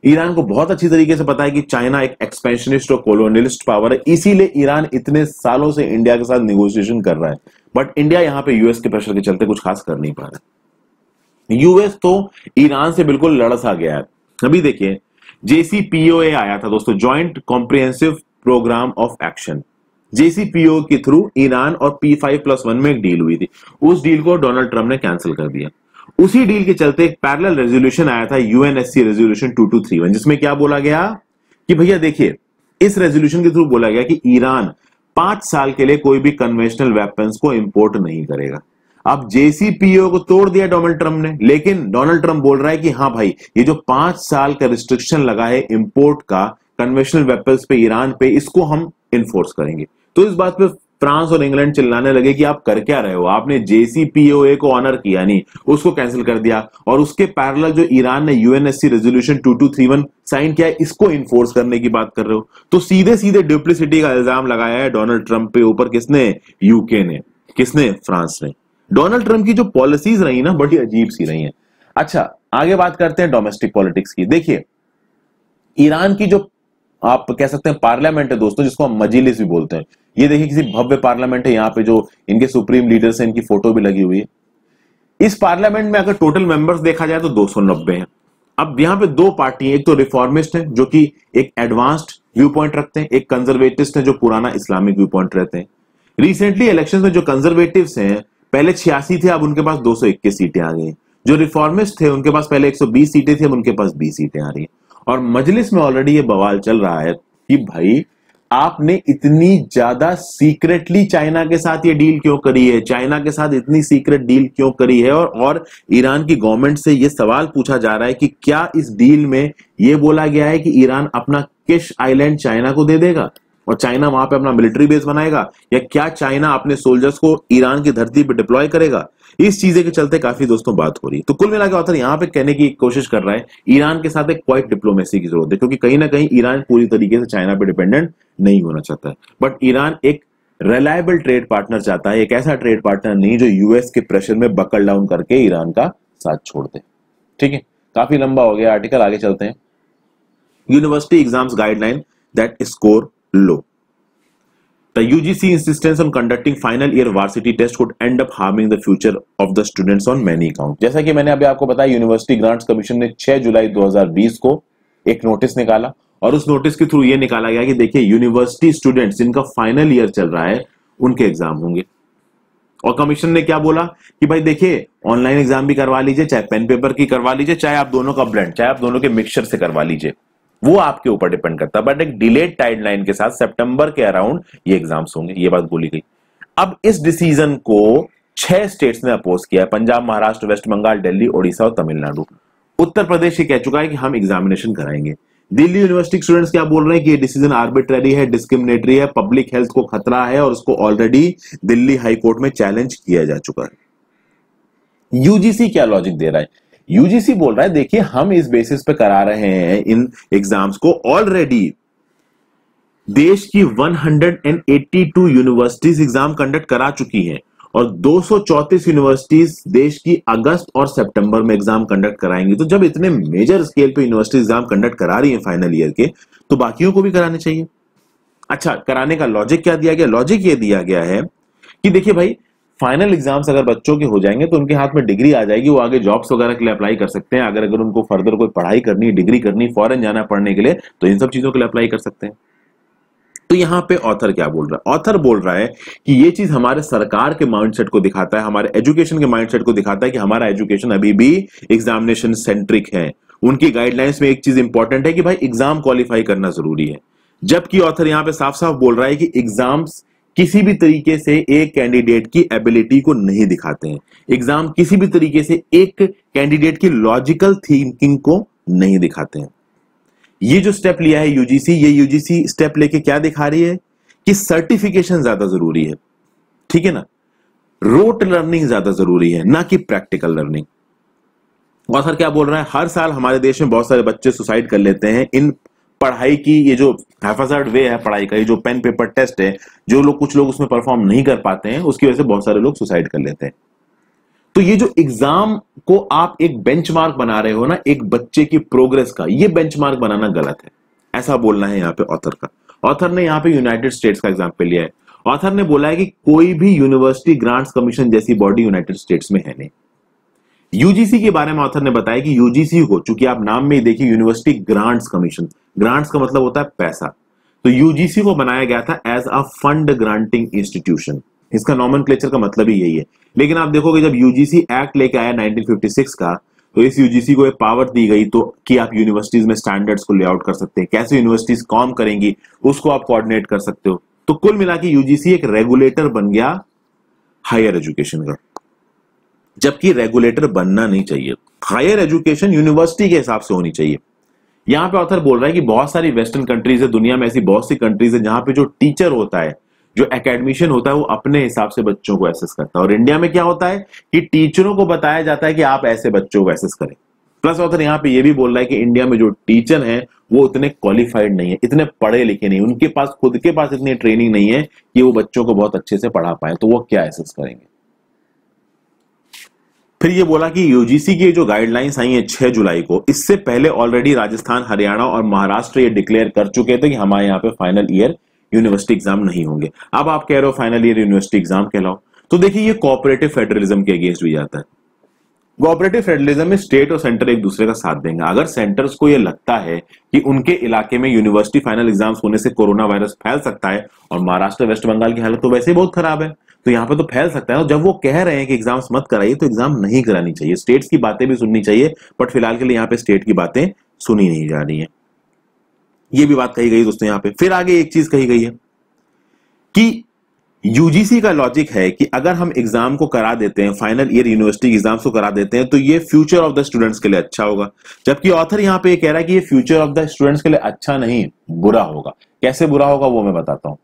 ईरान को बहुत अच्छी तरीके से पता है कि चाइना एक एक्सपेंशनिस्ट और कोलोनियलिस्ट पावर है, इसीलिए ईरान इतने सालों से इंडिया के साथ निगोशिएशन कर रहा है। बट इंडिया यहाँ पे यूएस के प्रेशर के चलते कुछ खास कर नहीं पा रहा यूएस तो ईरान से बिल्कुल लड़स आ गया है। अभी देखिए जेसीपीओए आया था दोस्तों joint comprehensive program of action JCPOA के थ्रू ईरान और पी फाइव प्लस वन में एक डील हुई थी। उस डील को डोनाल्ड ट्रंप ने कैंसिल कर दिया। उसी डील के चलते एक पैरेलल रेजोल्यूशन आया था, UNSC resolution two two three one, जिसमें क्या बोला गया? कि भैया देखिए, इस रेजोल्यूशन के थ्रू बोला गया कि ईरान पाँच साल के लिए कोई भी कन्वेंशनल वेपन्स को इंपोर्ट नहीं करेगा। अब जेसीपीओ को तोड़ दिया डोनाल्ड ट्रंप ने, लेकिन डोनाल्ड ट्रंप बोल रहा है कि हाँ भाई, ये जो पाँच साल का रिस्ट्रिक्शन लगा है इंपोर्ट का कन्वेंशनल वेपन्स पे, ईरान पे, इसको हम इन्फोर्स करेंगे। तो इस बात पे फ्रांस और इंग्लैंड चिल्लाने लगे कि आप कर क्या रहे हो? आपने जेसीपीओए को ऑनर किया नहीं, उसको कैंसिल कर दिया और उसके पैरेलल जो ईरान ने यूएनएससी रेजोल्यूशन 2231 साइन किया इसको इन्फोर्स करने की बात कर रहे हो? तो सीधे सीधे डुप्लिसिटी का इल्ज़ाम लगाया है डोनाल्ड ट्रंप पे ऊपर किसने? यूके ने। किसने? फ्रांस ने। डोनाल्ड ट्रंप की जो पॉलिसीज़ रही ना, बड़ी अजीब सी रही है। अच्छा आगे बात करते हैं डोमेस्टिक पॉलिटिक्स की। देखिए, ईरान की जो आप कह सकते हैं पार्लियामेंट है दोस्तों, जिसको हम मजीलिस भी बोलते हैं। ये देखिए किसी भव्य पार्लियामेंट है यहाँ पे जो इनके सुप्रीम लीडर्स हैं इनकी फ़ोटो भी लगी हुई है। इस पार्लियामेंट में अगर टोटल मेंबर्स देखा जाए तो 290 हैं। अब यहाँ पे दो पार्टी एक तो रिफॉर्मिस्ट है, जो कि एक एडवांस्ड व्यू पॉइंट रखते हैं, एक कंजर्वेटिव है, जो पुराना इस्लामिक व्यू पॉइंट रहते हैं। रिसेंटली इलेक्शन में जो कंजर्वेटिव हैं, पहले छियासी थे, अब उनके पास दो सौ इक्कीस सीटें आ गई जो रिफॉर्मिस्ट थे, उनके पास पहले 120 सीटें थी, अब उनके पास 20 सीटें आ रही है। और मजलिस में ऑलरेडी ये बवाल चल रहा है कि भाई, आपने इतनी ज़्यादा सीक्रेटली चाइना के साथ ये डील क्यों करी है? चाइना के साथ इतनी सीक्रेट डील क्यों करी है? और और ईरान की गवर्नमेंट से ये सवाल पूछा जा रहा है कि क्या इस डील में ये बोला गया है कि ईरान अपना किश आइलैंड चाइना को दे देगा? और चाइना वहाँ पे अपना मिलिट्री बेस बनाएगा? या क्या चाइना अपने सोल्जर्स को ईरान की धरती पर डिप्लॉय करेगा? इस चीज़ें के चलते काफ़ी दोस्तों बात हो रही है। तो कुल मिलाकर ऑथर यहाँ पे कहने की कोशिश कर रहा है, ईरान के साथ एक क्वाइट डिप्लोमेसी की ज़रूरत है, क्योंकि कहीं ना कहीं ईरान पूरी तरीके से चाइना पे डिपेंडेंट नहीं होना चाहता है। बट ईरान एक रिलायबल ट्रेड पार्टनर चाहता है, एक ऐसा ट्रेड पार्टनर नहीं जो यूएस के प्रेशर में बकल डाउन करके ईरान का साथ छोड़ दे। ठीक है? काफ़ी लंबा हो गया आर्टिकल आगे चलते हैं। University exams guideline that score low. The UGC insistence on conducting final year varsity test could end up harming the future of the students on many count. जैसा कि मैंने अभी आपको बताया यूनिवर्सिटी ग्रांट्स कमीशन ने 6 जुलाई 2020 को एक नोटिस निकाला और उस नोटिस के थ्रू ये निकाला गया कि देखिए यूनिवर्सिटी स्टूडेंट्स जिनका फाइनल ईयर चल रहा है, उनके एग्ज़ाम होंगे। और कमीशन ने क्या बोला कि भाई देखिए ऑनलाइन एग्ज़ाम भी करवा लीजिए, चाहे पेन पेपर की करवा लीजिए, चाहे आप दोनों का ब्लेंड चाहे आप दोनों के मिक्सचर से करवा लीजिए। वो आपके ऊपर डिपेंड करता है। बट एक डिलेड टाइमलाइन के साथ सितंबर के अराउंड ये एग्ज़ाम्स होंगे, ये बात बोली गई। अब इस डिसीज़न को छह स्टेट्स ने अपोज किया है। पंजाब, महाराष्ट्र वेस्ट बंगाल दिल्ली ओडिशा और तमिलनाडु उत्तर प्रदेश ये कह चुका है कि हम एग्जामिनेशन कराएँगे। दिल्ली यूनिवर्सिटी स्टूडेंट्स क्या बोल रहे हैं कि ये डिसीज़न आर्बिट्ररी है डिस्क्रिमिनेटरी है पब्लिक हेल्थ को खतरा है और उसको ऑलरेडी दिल्ली हाईकोर्ट में चैलेंज किया जा चुका है। यूजीसी क्या लॉजिक दे रहा है? यूजीसी बोल रहा है, देखिए, हम इस बेसिस पे करा रहे हैं इन एग्ज़ाम्स को ऑलरेडी देश की 182 यूनिवर्सिटीज एग्ज़ाम कंडक्ट करा चुकी हैं और 234 यूनिवर्सिटीज देश की अगस्त और सितंबर में एग्ज़ाम कंडक्ट कराएँगी। तो जब इतने मेजर स्केल पे यूनिवर्सिटी एग्ज़ाम कंडक्ट करा रही है फाइनल ईयर के तो बाकियों को भी कराने चाहिए। अच्छा कराने का लॉजिक क्या दिया गया? लॉजिक ये दिया गया है कि देखिए भाई फाइनल एग्ज़ाम्स अगर बच्चों के हो जाएँगे तो उनके हाथ में डिग्री आ जाएगी, वो आगे जॉब्स वगैरह के लिए अप्लाई कर सकते हैं। अगर अगर उनको फर्दर कोई पढ़ाई करनी डिग्री करनी फॉरन जाना पढ़ने के लिए तो इन सब चीज़ों के लिए अप्लाई कर सकते हैं। तो यहाँ पे ऑथर क्या बोल रहा है? ऑथर बोल रहा है कि ये चीज़ हमारे सरकार के माइंडसेट को दिखाता है, हमारे एजुकेशन के माइंडसेट को दिखाता है कि हमारा एजुकेशन अभी भी एग्जामिनेशन सेंट्रिक है। उनकी गाइडलाइंस में एक चीज़ इंपॉर्टेंट है कि भाई एग्ज़ाम क्वालिफाई करना ज़रूरी है। जबकि ऑथर यहाँ पे साफ़ साफ़ बोल रहा है कि एग्ज़ाम्स किसी भी तरीके से एक कैंडिडेट की एबिलिटी को नहीं दिखाते हैं। एग्ज़ाम किसी भी तरीके से एक कैंडिडेट की लॉजिकल थिंकिंग को नहीं दिखाते हैं। ये जो स्टेप लिया है यूजीसी ये यूजीसी स्टेप लेके क्या दिखा रही है? कि सर्टिफिकेशन ज़्यादा ज़रूरी है। ठीक है ना? रोट लर्निंग ज़्यादा ज़रूरी है, ना कि प्रैक्टिकल लर्निंग और सर क्या बोल रहा है? हर साल हमारे देश में बहुत सारे बच्चे सुसाइड कर लेते हैं इन पढ़ाई की ये जो हैफाजर्ड वे है पढ़ाई का, ये जो पेन पेपर टेस्ट है, जो लोग कुछ लोग उसमें परफॉर्म नहीं कर पाते हैं, उसकी वजह से बहुत सारे लोग सुसाइड कर लेते हैं। तो ये जो एग्ज़ाम को आप एक बेंचमार्क बना रहे हो ना, एक बच्चे की प्रोग्रेस का, ये बेंचमार्क बनाना गलत है। ऐसा बोलना है यहाँ पे ऑथर का। ऑथर ने यहाँ पे यूनाइटेड स्टेट्स का एग्ज़ाम्पल लिया है। ऑथर ने बोला है कि कोई भी यूनिवर्सिटी ग्रांट्स कमीशन जैसी बॉडी यूनाइटेड स्टेट्स में है नहीं। यूजीसी के बारे में ऑथर ने बताया कि यूजीसी को, चूँकि आप नाम में ही देखिए यूनिवर्सिटी ग्रांट्स कमीशन ग्रांट्स का मतलब होता है पैसा। तो यूजीसी को बनाया गया था as a fund granting institution इसका नॉमन का मतलब ही यही है। लेकिन आप देखोगे जब यूजीसी एक्ट लेके आया 1956 का तो इस यूजीसी को एक पावर दी गई तो कि आप यूनिवर्सिटीज में स्टैंडर्ड्स को लेआउट कर सकते हैं। कैसे यूनिवर्सिटीज कॉम करेंगी, उसको आप कोऑर्डिनेट कर सकते हो। तो कुल मिला के यूजीसी एक रेगुलेटर बन गया हायर एजुकेशन का। जबकि रेगुलेटर बनना नहीं चाहिए। हायर एजुकेशन यूनिवर्सिटी के हिसाब से होनी चाहिए। यहाँ पे ऑथर बोल रहा है कि बहुत सारी वेस्टर्न कंट्रीज़ है, दुनिया में ऐसी बहुत सी कंट्रीज़ है जहाँ पे जो टीचर होता है, जो एकेडमिशियन होता है, वो अपने हिसाब से बच्चों को एसेस करता है। और इंडिया में क्या होता है कि टीचरों को बताया जाता है कि आप ऐसे बच्चों को एसेस करें। प्लस ऑथर यहाँ पे ये भी बोल रहा है कि इंडिया में जो टीचर हैं, वो उतने क्वालिफाइड नहीं है, इतने पढ़े लिखे नहीं उनके पास, खुद के पास इतनी ट्रेनिंग नहीं है कि वो बच्चों को बहुत अच्छे से पढ़ा पाए। तो वो क्या एसेस करेंगे? फिर ये बोला कि यूजीसी की जो गाइडलाइंस आई है 6 जुलाई को, इससे पहले ऑलरेडी राजस्थान, हरियाणा और महाराष्ट्र ये डिक्लेयर कर चुके थे कि हमारे यहाँ पे फाइनल ईयर यूनिवर्सिटी एग्ज़ाम नहीं होंगे। अब आप कह रहे हो फाइनल ईयर यूनिवर्सिटी एग्ज़ाम कहलाओ। तो देखिए ये कोऑपरेटिव फेडरलिज्म के अगेंस्ट भी जाता है। कोऑपरेटिव फेडरलिज्म में स्टेट और सेंटर एक दूसरे का साथ देंगे। अगर सेंटर्स को यह लगता है कि उनके इलाके में यूनिवर्सिटी फाइनल एग्ज़ाम्स होने से कोरोना वायरस फैल सकता है और महाराष्ट्र वेस्ट बंगाल की हालत तो वैसे ही बहुत खराब है। तो यहाँ पे तो फैल सकता है। और जब वो कह रहे हैं कि एग्ज़ाम्स मत कराइए तो एग्ज़ाम नहीं करानी चाहिए। स्टेट्स की बातें भी सुननी चाहिए बट फ़िलहाल के लिए यहाँ पे स्टेट की बातें सुनी नहीं जा रही है। ये भी बात कही गई दोस्तों यहाँ पे। फिर आगे एक चीज़ कही गई है कि यूजीसी का लॉजिक है कि अगर हम एग्ज़ाम को करा देते हैं फाइनल ईयर यूनिवर्सिटी एग्ज़ाम्स को करा देते हैं तो ये फ्यूचर ऑफ़ द स्टूडेंट्स के लिए अच्छा होगा। जबकि ऑथर यहाँ पे ये कह रहा है कि ये फ्यूचर ऑफ़ द स्टूडेंट्स के लिए अच्छा नहीं, बुरा होगा। कैसे बुरा होगा वो मैं बताता हूँ।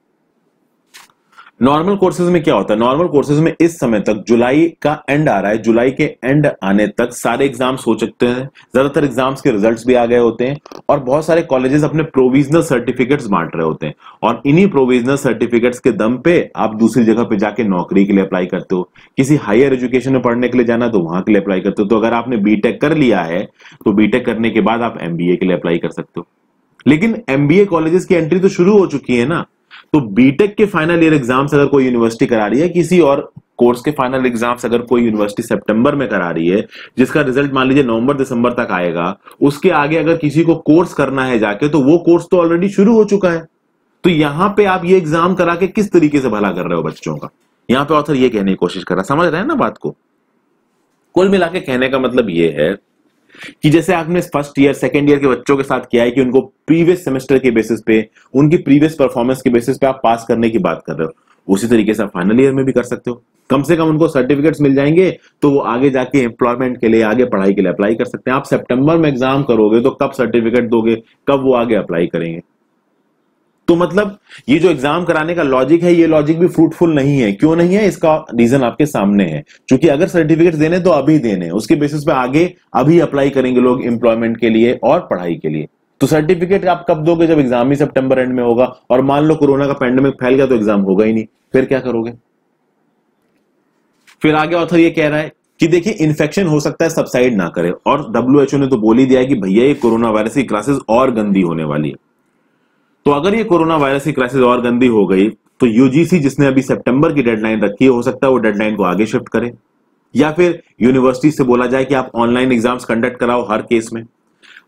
नॉर्मल कोर्सेज में क्या होता है? नॉर्मल कोर्सेज में इस समय तक जुलाई का एंड आ रहा है। जुलाई के एंड आने तक सारे एग्ज़ाम्स हो सकते हैं। ज़्यादातर एग्ज़ाम्स के रिजल्ट्स भी आ गए होते हैं और बहुत सारे कॉलेजेस अपने प्रोविजनल सर्टिफिकेट्स बांट रहे होते हैं। और इन्हीं प्रोविजनल सर्टिफिकेट्स के दम पे आप दूसरी जगह पे जाके नौकरी के लिए अप्लाई करते हो। किसी हायर एजुकेशन में पढ़ने के लिए जाना तो वहाँ के लिए अप्लाई करते हो। तो अगर आपने बीटेक कर लिया है तो बीटेक करने के बाद आप एमबीए के लिए अप्लाई कर सकते हो। लेकिन एमबीए कॉलेजेस की एंट्री तो शुरू हो चुकी है ना। तो बीटेक के फाइनल ईयर एग्ज़ाम्स अगर कोई यूनिवर्सिटी करा रही है, किसी और कोर्स के फाइनल एग्ज़ाम्स अगर कोई यूनिवर्सिटी सितंबर में करा रही है, जिसका रिज़ल्ट मान लीजिए नवंबर दिसंबर तक आएगा, उसके आगे अगर किसी को कोर्स करना है जाके तो वो कोर्स तो ऑलरेडी शुरू हो चुका है। तो यहाँ पे आप ये एग्ज़ाम करा के किस तरीके से भला कर रहे हो बच्चों का? यहाँ पे ऑथर ये कहने की कोशिश कर रहा समझ रहे हैं ना बात को? कुल मिला के कहने का मतलब ये है कि जैसे आपने फ़र्स्ट ईयर सेकेंड ईयर के बच्चों के साथ किया है कि उनको प्रीवियस सेमेस्टर के बेसिस पे, उनकी प्रीवियस परफॉर्मेंस के बेसिस पे आप पास करने की बात कर रहे हो। उसी तरीके से आप फाइनल ईयर में भी कर सकते हो। कम से कम उनको सर्टिफिकेट्स मिल जाएँगे तो वो आगे जाके एम्प्लॉयमेंट के लिए, आगे पढ़ाई के लिए अप्लाई कर सकते हैं। आप सितंबर में एग्ज़ाम करोगे तो कब सर्टिफिकेट दोगे, कब वो आगे अप्लाई करेंगे। तो मतलब ये जो एग्ज़ाम कराने का लॉजिक है, ये लॉजिक भी फ्रूटफुल नहीं है। क्यों नहीं है? इसका रीजन आपके सामने है। क्योंकि अगर सर्टिफिकेट देने तो अभी देने उसके बेसिस पे आगे अभी अप्लाई करेंगे लोग एम्प्लॉयमेंट के लिए और पढ़ाई के लिए। तो सर्टिफिकेट आप कब दोगे? जब एग्ज़ाम ही सितंबर एंड में होगा और मान लो कोरोना का पैंडेमिक फैल गया तो एग्ज़ाम होगा ही नहीं। फिर क्या करोगे? फिर आगे ऑथर ये कह रहा है कि देखिए इन्फेक्शन हो सकता है सबसाइड ना करे। और डब्ल्यूएचओ ने तो बोल ही दिया है कि भैया, ये कोरोना वायरस की क्लासेस और गंदी होने वाली है। तो अगर ये कोरोना वायरस की क्राइसिस और गंदी हो गई तो यूजीसी जिसने अभी सितंबर की डेडलाइन रखी है, हो सकता है वो डेडलाइन को आगे शिफ्ट करे। या फिर यूनिवर्सिटी से बोला जाए कि आप ऑनलाइन एग्ज़ाम्स कंडक्ट कराओ हर केस में।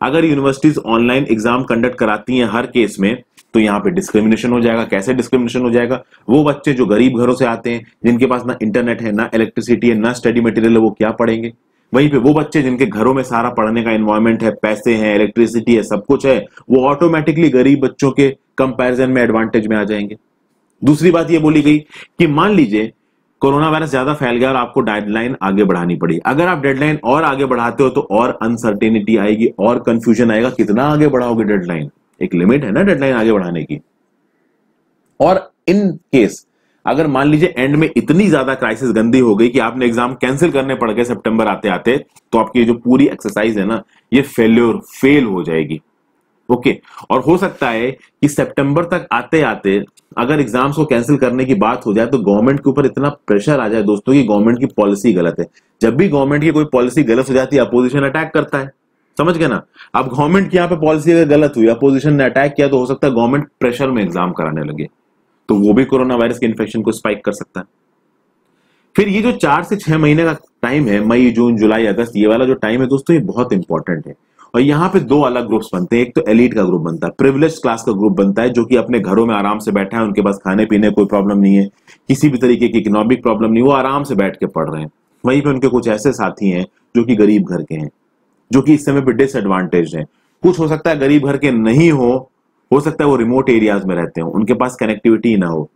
अगर यूनिवर्सिटीज ऑनलाइन एग्ज़ाम कंडक्ट कराती हैं हर केस में तो यहाँ पे डिस्क्रिमिनेशन हो जाएगा। कैसे डिस्क्रिमिनेशन हो जाएगा? वो बच्चे जो गरीब घरों से आते हैं, जिनके पास ना इंटरनेट है, ना इलेक्ट्रिसिटी है, ना स्टडी मटेरियल है, वो क्या पढ़ेंगे? वहीं पे वो बच्चे जिनके घरों में सारा पढ़ने का इन्वायरमेंट है, पैसे हैं इलेक्ट्रिसिटी है, सब कुछ है, वो ऑटोमेटिकली गरीब बच्चों के कंपैरिजन में एडवांटेज में आ जाएँगे। दूसरी बात ये बोली गई कि मान लीजिए कोरोना वायरस ज़्यादा फैल गया और आपको डेडलाइन आगे बढ़ानी पड़ी। अगर आप डेडलाइन और आगे बढ़ाते हो तो और अनसर्टेनिटी आएगी, और कंफ्यूजन आएगा, कितना आगे बढ़ाओगे डेडलाइन एक लिमिट है ना डेडलाइन आगे बढ़ाने की। और इन केस अगर मान लीजिए एंड में इतनी ज़्यादा क्राइसिस गंदी हो गई कि आपने एग्ज़ाम कैंसिल करने पड़ गए सितंबर आते आते तो आपकी जो पूरी एक्सरसाइज है ना, ये फेल्योर फेल हो जाएगी। ओके और हो सकता है कि सितंबर तक आते आते अगर एग्ज़ाम्स को कैंसिल करने की बात हो जाए तो गवर्नमेंट के ऊपर इतना प्रेशर आ जाए दोस्तों की गवर्नमेंट की पॉलिसी गलत है। जब भी गवर्नमेंट की कोई पॉलिसी गलत हो जाती है अपोजिशन अटैक करता है। समझ गए ना? अब गवर्नमेंट की यहाँ पे पॉलिसी अगर गलत हुई अपोजिशन ने अटैक किया तो हो सकता है गवर्नमेंट प्रेशर में एग्ज़ाम कराने लगे। तो वो भी कोरोना वायरस के इन्फेक्शन को स्पाइक कर सकता है। फिर ये जो चार से छह महीने का टाइम है, मई, जून, जुलाई, अगस्त, ये वाला जो टाइम है दोस्तों, ये बहुत इंपॉर्टेंट है। और यहाँ पे दो अलग ग्रुप्स बनते हैं। एक तो एलिट का ग्रुप बनता है प्रिविलेज क्लास का ग्रुप बनता है, जो कि अपने घरों में आराम से बैठा है, उनके पास खाने पीने कोई प्रॉब्लम नहीं है, किसी भी तरीके की इकोनॉमिक प्रॉब्लम नहीं, वो आराम से बैठ के पढ़ रहे हैं। वहीं पे उनके कुछ ऐसे साथी हैं, जो कि गरीब घर के हैं, जो कि इस समय पे डिसएडवांटेज है। कुछ हो सकता है गरीब घर के नहीं हो हो सकता है वो रिमोट एरियाज़ में रहते हो, उनके पास कनेक्टिविटी ना हो।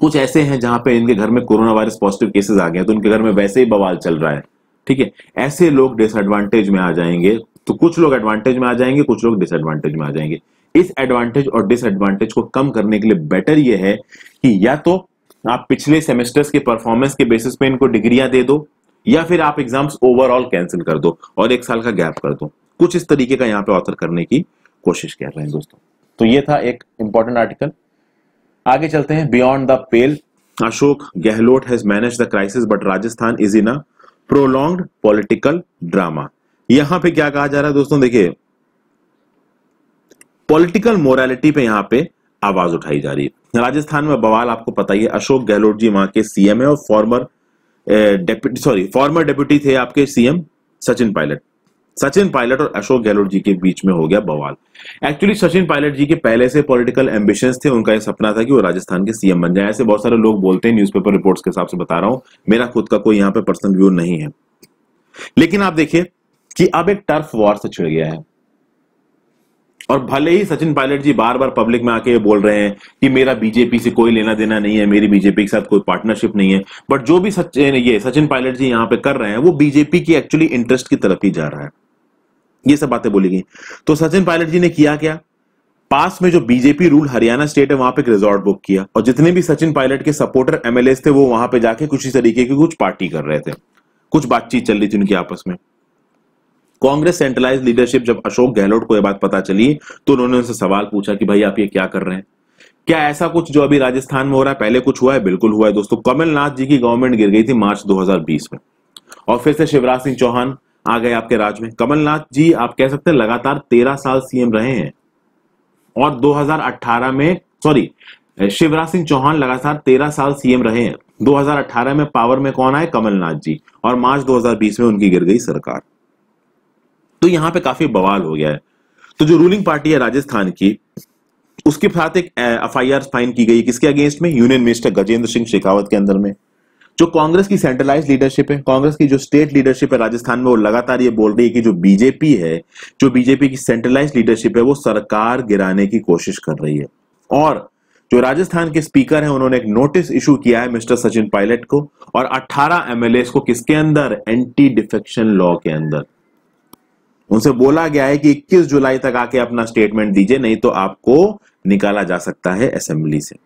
कुछ ऐसे हैं जहाँ पे इनके घर में कोरोना वायरस पॉजिटिव केसेस आ गए तो उनके घर में वैसे ही बवाल चल रहा है, ठीक है? ऐसे लोग डिसएडवांटेज में आ जाएँगे तो कुछ लोग एडवांटेज में आ जाएँगे, कुछ लोग डिसएडवांटेज में आ जाएँगे। इस एडवांटेज और डिसएडवांटेज को कम करने के लिए बेटर ये है कि या तो आप पिछले सेमेस्टर्स के परफॉर्मेंस के बेसिस पे इनको डिग्रियाँ दे दो, या फिर आप एग्ज़ाम्स ओवरऑल कैंसिल कर दो और एक साल का गैप कर दो। कुछ इस तरीके का यहाँ पे ऑथर करने की कोशिश कर रहे हैं दोस्तों। तो ये था एक इंपॉर्टेंट आर्टिकल आगे चलते हैं beyond the pale Ashok Gehlot has manage the crisis but Rajasthan is in a prolong political drama यहाँ पे क्या कहा जा रहा है दोस्तों देखिए। पॉलिटिकल मोरालिटी पे यहाँ पे आवाज़ उठाई जा रही है। राजस्थान में बवाल आपको पता ही है अशोक गहलोत जी वहाँ के सीएम है और former deputy sorry former deputy थे आपके सीएम सचिन पायलट सचिन पायलट और अशोक गहलोत जी के बीच में हो गया बवाल। एक्चुअली सचिन पायलट जी के पहले से पॉलिटिकल एम्बिशंस थे, उनका यह सपना था कि वो राजस्थान के सीएम बन जाए। ऐसे बहुत सारे लोग बोलते हैं न्यूज़पेपर रिपोर्ट्स के हिसाब से बता रहा हूँ, मेरा खुद का कोई यहाँ पे पर्सनल व्यू नहीं है। लेकिन आप देखिए कि अब एक टर्फ वॉर से छिड़ गया है। और भले ही सचिन पायलट जी बार बार पब्लिक में आके बोल रहे हैं कि मेरा बीजेपी से कोई लेना देना नहीं है, मेरी बीजेपी के साथ कोई पार्टनरशिप नहीं है बट जो भी सचिन ये सचिन पायलट जी यहाँ पे कर रहे हैं, वो बीजेपी की एक्चुअली इंटरेस्ट की तरफ़ ही जा रहा है। ये सब बातें बोली गई। तो सचिन पायलट जी ने किया क्या? पास में जो बीजेपी रूल हरियाणा स्टेट है, वहाँ पे एक रिजॉर्ट बुक किया। और जितने भी सचिन पायलट के सपोर्टर एमएलए थे, वो वहाँ पे जाके कुछ तरीके की कुछ पार्टी कर रहे थे। कुछ बातचीत चल रही थी उनकी आपस में। कांग्रेस सेंट्रलाइज लीडरशिप जब अशोक गहलोत को यह बात पता चली तो उन्होंने उनसे सवाल पूछा कि भाई, आप ये क्या कर रहे हैं? क्या ऐसा कुछ जो अभी राजस्थान में हो रहा है? पहले कुछ हुआ है? बिल्कुल हुआ है, दोस्तों। कमलनाथ जी की गवर्नमेंट गिर गई थी मार्च 2020 में। और फिर से शिवराज सिंह चौहान आ गए आपके राज में। कमलनाथ जी, आप कह सकते हैं लगातार तेरह साल सीएम रहे हैं। और 2018 में सॉरी शिवराज सिंह चौहान लगातार तेरह साल सीएम रहे हैं। 2018 में पावर में कौन आए? कमलनाथ जी। और मार्च 2020 में उनकी गिर गई सरकार। तो यहाँ पे काफ़ी बवाल हो गया है। तो जो रूलिंग पार्टी है राजस्थान की, उसके साथ एक एफ़ आई आर फाइन की गई। किसके अगेंस्ट में? यूनियन मिनिस्टर गजेंद्र सिंह शेखावत के अंदर में। जो कांग्रेस की सेंट्रलाइज लीडरशिप है, कांग्रेस की जो स्टेट लीडरशिप है राजस्थान में, वो लगातार ये बोल रही है कि जो बीजेपी है, जो बीजेपी की सेंट्रलाइज लीडरशिप है, वो सरकार गिराने की कोशिश कर रही है। और जो राजस्थान के स्पीकर हैं, उन्होंने एक नोटिस इशू किया है मिस्टर सचिन पायलट को, और 18 एमएलए को किसके अंदर? एंटी डिफेक्शन लॉ के अंदर। उनसे बोला गया है कि 21 जुलाई तक आके अपना स्टेटमेंट दीजिए, नहीं तो आपको निकाला जा सकता है असेंबली से।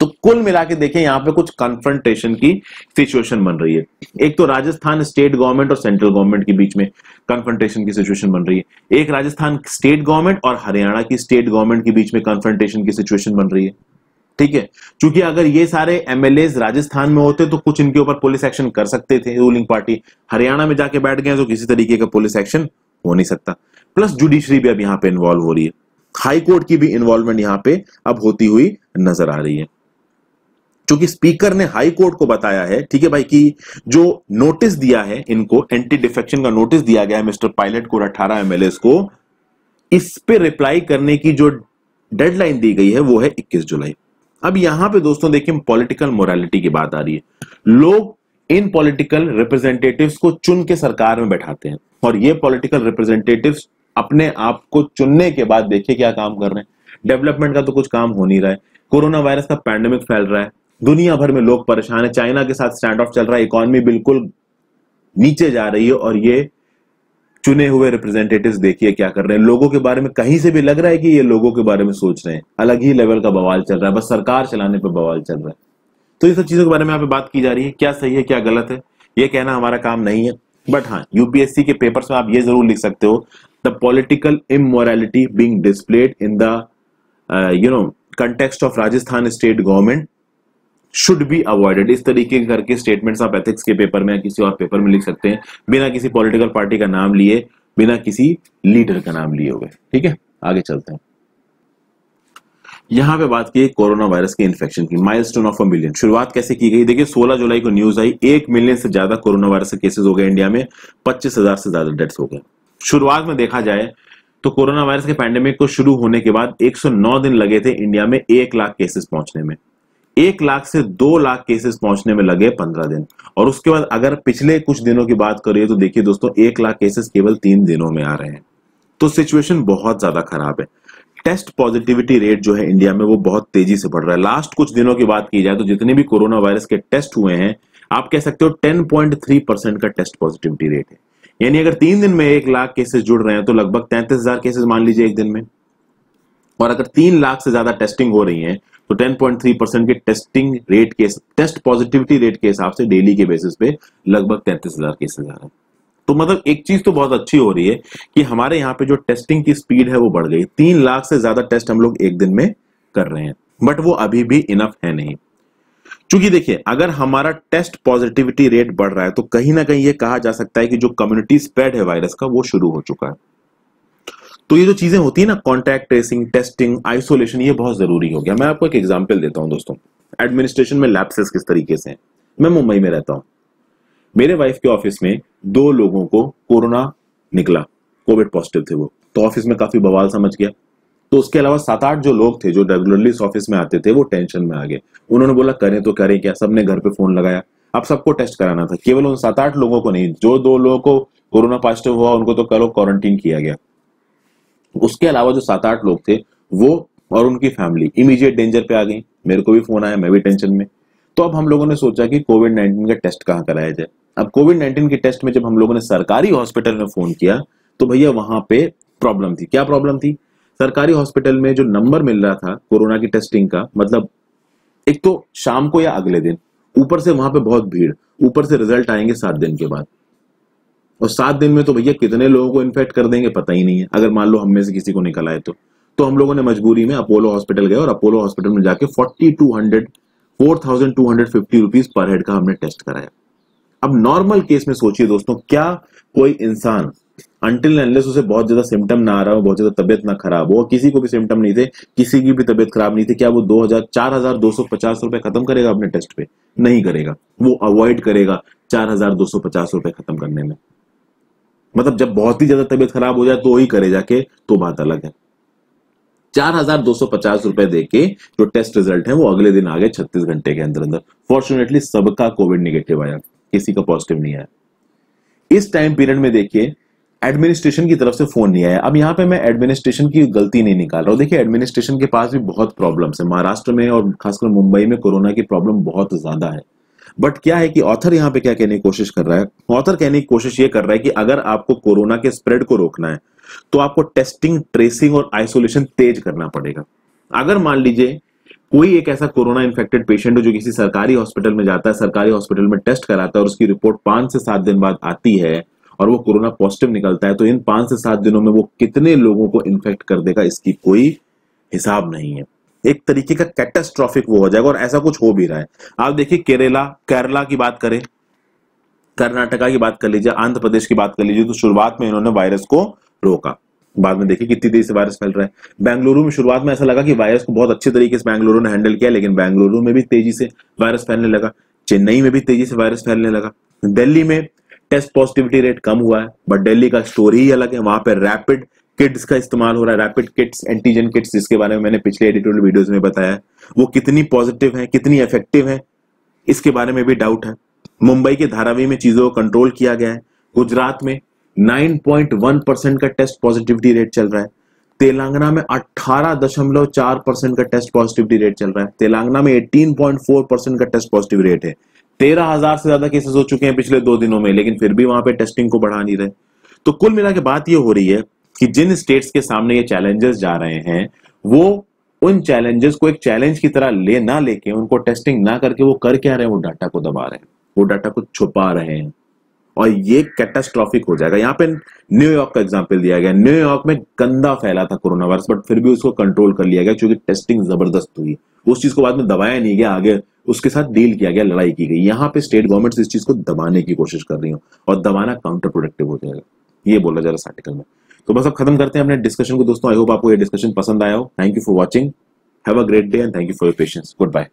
तो कुल मिला के देखें यहाँ पे कुछ कन्फ्रंटेशन की सिचुएशन बन रही है। एक तो राजस्थान स्टेट गवर्नमेंट और सेंट्रल गवर्नमेंट के बीच में कन्फ्रंटेशन की सिचुएशन बन रही है। एक राजस्थान स्टेट गवर्नमेंट और हरियाणा की स्टेट गवर्नमेंट के बीच में कन्फ्रंटेशन की सिचुएशन बन रही है। ठीक है? क्योंकि अगर ये सारे एमएलए राजस्थान में होते तो कुछ इनके ऊपर पुलिस एक्शन कर सकते थे रूलिंग पार्टी हरियाणा में जाके बैठ गए तो किसी तरीके का पुलिस एक्शन हो नहीं सकता। प्लस जुडिशरी भी अब यहाँ पे इन्वॉल्व हो रही है। हाई कोर्ट की भी इन्वॉल्वमेंट यहाँ पे अब होती हुई नज़र आ रही है। क्योंकि स्पीकर ने हाई कोर्ट को बताया है, ठीक है भाई, कि जो नोटिस दिया है इनको एंटी डिफेक्शन का नोटिस दिया गया है मिस्टर पायलट को अठारह एमएलए को, इस पे रिप्लाई करने की जो डेडलाइन दी गई है, वो है 21 जुलाई। अब यहाँ पे दोस्तों देखिए पॉलिटिकल मोरालिटी की बात आ रही है। लोग इन पॉलिटिकल रिप्रेजेंटेटिव्स को चुन के सरकार में बैठाते हैं और ये पॉलिटिकल रिप्रेजेंटेटिव्स अपने आप को चुनने के बाद देखिए क्या काम कर रहे हैं। डेवलपमेंट का तो कुछ काम हो नहीं रहा है। कोरोना वायरस का पैंडेमिक फैल रहा है। दुनिया भर में लोग परेशान है। चाइना के साथ स्टैंड ऑफ़ चल रहा है। इकोनॉमी बिल्कुल नीचे जा रही है और ये चुने हुए रिप्रेजेंटेटिव देखिए क्या कर रहे हैं। लोगों के बारे में कहीं से भी लग रहा है कि ये लोगों के बारे में सोच रहे हैं। अलग ही लेवल का बवाल चल रहा है। बस सरकार चलाने पर बवाल चल रहा है। तो ये सब चीज़ों के बारे में यहाँ पे बात की जा रही है। क्या सही है, क्या गलत है? ये कहना हमारा काम नहीं है। बट हाँ यूपीएससी के पेपर्स में आप ये ज़रूर लिख सकते हो। The political immorality being displayed in the you know context of Rajasthan state government should be avoided इस तरीके करके स्टेटमेंट्स आप एथिक्स के पेपर में या किसी और पेपर में लिख सकते हैं। बिना किसी पॉलिटिकल पार्टी का नाम लिए, बिना किसी लीडर का नाम लिए हुए। ठीक है? आगे चलते हैं। यहाँ पे बात की कोरोना वायरस के इन्फेक्शन की। माइलस्टोन ऑफ़ अ मिलियन शुरुआत कैसे की गई? देखिए 16 जुलाई को न्यूज़ आई। एक मिलियन से ज़्यादा कोरोना वायरस केसेस हो गए इंडिया में। पच्चीस हज़ार से ज़्यादा डेथ्स हो गए। शुरुआत में देखा जाए तो कोरोना वायरस के पैंडेमिक को शुरू होने के बाद 109 दिन लगे थे इंडिया में एक लाख केसेस पहुँचने में। एक लाख से दो लाख केसेस पहुँचने में लगे पंद्रह दिन। और उसके बाद अगर पिछले कुछ दिनों की बात करिए तो देखिए दोस्तों, एक लाख केसेस केवल तीन दिनों में आ रहे हैं। तो सिचुएशन बहुत ज़्यादा खराब है। टेस्ट पॉजिटिविटी रेट जो है इंडिया में वो बहुत तेज़ी से बढ़ रहा है। लास्ट कुछ दिनों की बात की जाए तो जितने भी कोरोना वायरस के टेस्ट हुए हैं, आप कह सकते हो 10.3 परसेंट का टेस्ट पॉजिटिविटी रेट है। यानी अगर तीन दिन में एक लाख केसेस जुड़ रहे हैं तो लगभग तैंतीस हज़ार केसेस मान लीजिए एक दिन में। और अगर तीन लाख से ज़्यादा टेस्टिंग हो रही है तो 10.3 परसेंट के टेस्टिंग रेट के टेस्ट पॉजिटिविटी रेट के हिसाब से डेली के बेसिस पे लगभग तैंतीस हज़ार केसेस आ रहे हैं। तो मतलब एक चीज़ तो बहुत अच्छी हो रही है कि हमारे यहाँ पे जो टेस्टिंग की स्पीड है वो बढ़ गई। तीन लाख से ज़्यादा टेस्ट हम लोग एक दिन में कर रहे हैं बट वो अभी भी इनफ है नहीं। क्योंकि देखिए, अगर हमारा टेस्ट पॉजिटिविटी रेट बढ़ रहा है तो कहीं ना कहीं ये कहा जा सकता है कि जो कम्युनिटी स्प्रेड है वायरस का, वो शुरू हो चुका है। तो ये जो चीज़ें होती है ना कॉन्टैक्ट ट्रेसिंग टेस्टिंग आइसोलेशन ये बहुत ज़रूरी हो गया। मैं आपको एक एग्ज़ाम्पल देता हूँ दोस्तों। एडमिनिस्ट्रेशन में लैप्सेस किस तरीके से मैं मुंबई में रहता हूँ। मेरे वाइफ के ऑफ़िस में दो लोगों को कोरोना निकला। कोविड पॉजिटिव थे वो। तो ऑफ़िस में काफ़ी बवाल समझ गया। तो उसके अलावा सात आठ जो लोग थे, जो रेगुलरली ऑफ़िस में आते थे, वो टेंशन में आ गए। उन्होंने बोला, करें तो करें, क्या सबने घर पे फ़ोन लगाया? अब सबको टेस्ट कराना था। केवल उन सात आठ लोगों को नहीं, जो दो लोगों को कोरोना पॉजिटिव हुआ, उनको तो करो क्वारंटीन किया गया। उसके अलावा जो सात आठ लोग थे, वो और उनकी फैमिली इमीडिएट डेंजर पे आ गई। मेरे को भी फ़ोन आया, मैं भी टेंशन में। तो अब हम लोगों ने सोचा कि कोविड नाइन्टीन का टेस्ट कहाँ कराया जाए। अब कोविड नाइन्टीन के टेस्ट में जब हम लोगों ने सरकारी हॉस्पिटल में फ़ोन किया तो भैया वहाँ पे प्रॉब्लम थी। क्या प्रॉब्लम थी? सरकारी हॉस्पिटल में जो नंबर मिल रहा था कोरोना की टेस्टिंग का मतलब एक तो शाम को या अगले दिन, ऊपर से वहाँ पे बहुत भीड़, ऊपर से रिज़ल्ट आएँगे सात दिन के बाद। और सात दिन में तो भैया कितने लोगों को इन्फेक्ट कर देंगे पता ही नहीं है। अगर मान लो हम में से किसी को निकल आए तो। तो हम लोगों ने मजबूरी में अपोलो हॉस्पिटल गए और अपोलो हॉस्पिटल में जाके forty two hundred four thousand two hundred fifty rupees per head का हमने टेस्ट कराया। अब नॉर्मल केस में सोचिए दोस्तों, क्या कोई इंसान अंटिल एनलेस उसे बहुत ज़्यादा सिम्टम ना आ रहा हो, बहुत ज़्यादा तबियत ना खराब हो, किसी को भी सिम्टम नहीं थे, किसी की भी तबियत खराब नहीं थी, क्या वो दो हज़ार, चार हज़ार दो सौ पचास रुपए खत्म करेगा अपने टेस्ट पे? नहीं करेगा। वो अवॉइड करेगा चार हज़ार दो सौ पचास रुपए खत्म करने में। मतलब जब बहुत ही ज़्यादा तबियत खराब हो जाए तो ही करे जाके तो बात अलग है। चार हज़ार दो सौ पचास रुपए देके जो टेस्ट रिज़ल्ट है, वो अगले दिन आ गए छत्तीस घंटे के अंदर अंदर। फॉर्चुनेटली सबका कोविड निगेटिव आया। किसी का पॉजिटिव नहीं आया। इस टाइम पीरियड में देखिए एडमिनिस्ट्रेशन की तरफ़ से फ़ोन नहीं आया। अब यहाँ पे मैं एडमिनिस्ट्रेशन की गलती नहीं निकाल रहा हूँ। देखिए एडमिनिस्ट्रेशन के पास भी बहुत प्रॉब्लम्स है। महाराष्ट्र में और खासकर मुंबई में कोरोना की प्रॉब्लम बहुत ज़्यादा है। बट क्या है कि ऑथर यहाँ पे क्या कहने की कोशिश कर रहा है? ऑथर कहने की कोशिश ये कर रहा है कि अगर आपको कोरोना के स्प्रेड को रोकना है तो आपको टेस्टिंग ट्रेसिंग और आइसोलेशन तेज करना पड़ेगा। अगर मान लीजिए कोई एक ऐसा कोरोना इन्फेक्टेड पेशेंट हो जो किसी सरकारी हॉस्पिटल में जाता है, सरकारी हॉस्पिटल में टेस्ट कराता है और उसकी रिपोर्ट पाँच से सात दिन बाद आती है और वो कोरोना पॉजिटिव निकलता है तो इन पाँच से सात दिनों में वो कितने लोगों को इन्फेक्ट कर देगा, इसकी कोई हिसाब नहीं है। एक तरीके का कैटेस्ट्रॉफिक वो हो जाएगा और ऐसा कुछ हो भी रहा है। आप देखिए, केरला केरला की बात करें, कर्नाटका की बात कर लीजिए, आंध्र प्रदेश की बात कर लीजिए तो शुरुआत में इन्होंने वायरस को रोका। बाद में देखिए, कितनी तेज़ी से वायरस फैल रहा है। बेंगलुरु में शुरुआत में ऐसा लगा कि वायरस को बहुत अच्छे तरीके से बेंगलुरु ने हैंडल किया, लेकिन बेंगलुरु में भी तेज़ी से वायरस फैलने लगा। चेन्नई में भी तेज़ी से वायरस फैलने लगा। दिल्ली में टेस्ट पॉजिटिविटी रेट कम हुआ है, बट दिल्ली का स्टोरी ही अलग है। वहाँ पर रैपिड किट्स का इस्तेमाल हो रहा है रैपिड किट्स एंटीजन किट्स, जिसके बारे में मैंने पिछले एडिटोरियल वीडियोस में बताया वो कितनी पॉजिटिव है, कितनी इफ़ेक्टिव है, इसके बारे में भी डाउट है। मुंबई के धारावी में चीज़ों को कंट्रोल किया गया है। गुजरात में 9.1 परसेंट का टेस्ट पॉजिटिविटी रेट चल रहा है। तेलंगाना में 18.4 परसेंट का टेस्ट पॉजिटिविटी रेट चल रहा है। तेलंगाना में 18.4 परसेंट का टेस्ट पॉजिटिव रेट है। तेरह हज़ार से ज़्यादा केसेस हो चुके हैं पिछले दो दिनों में, लेकिन फिर भी वहाँ पे टेस्टिंग को बढ़ा नहीं रहे। तो कुल मिला के बात ये हो रही है कि जिन स्टेट्स के सामने ये चैलेंजेस जा रहे हैं, वो उन चैलेंजेस को एक चैलेंज की तरह ले, ना लेके, उनको टेस्टिंग ना करके वो कर क्या रहे हैं? वो डाटा को दबा रहे हैं। वो डाटा को छुपा रहे हैं। और ये कैटास्ट्रॉफिक हो जाएगा। यहाँ पे न्यूयॉर्क का एग्ज़ाम्पल दिया गया। न्यूयॉर्क में गंदा फैला था कोरोना वायरस बट फिर भी उसको कंट्रोल कर लिया गया, क्योंकि टेस्टिंग ज़बरदस्त हुई। उस चीज़ को बाद में दबाया नहीं गया, आगे उसके साथ डील किया गया, लड़ाई की गई। यहाँ पे स्टेट गवर्नमेंट इस चीज़ को दबाने की कोशिश कर रही हो और दबाना काउंटर प्रोडक्टिव हो जाएगा। ये बोला जा रहा है आर्टिकल में। तो बस अब खत्म करते हैं अपने डिस्कशन को। दोस्तों आई होप आपको ये डिस्कशन पसंद आया हो। Thank you for watching have a great day and thank you for your patience goodbye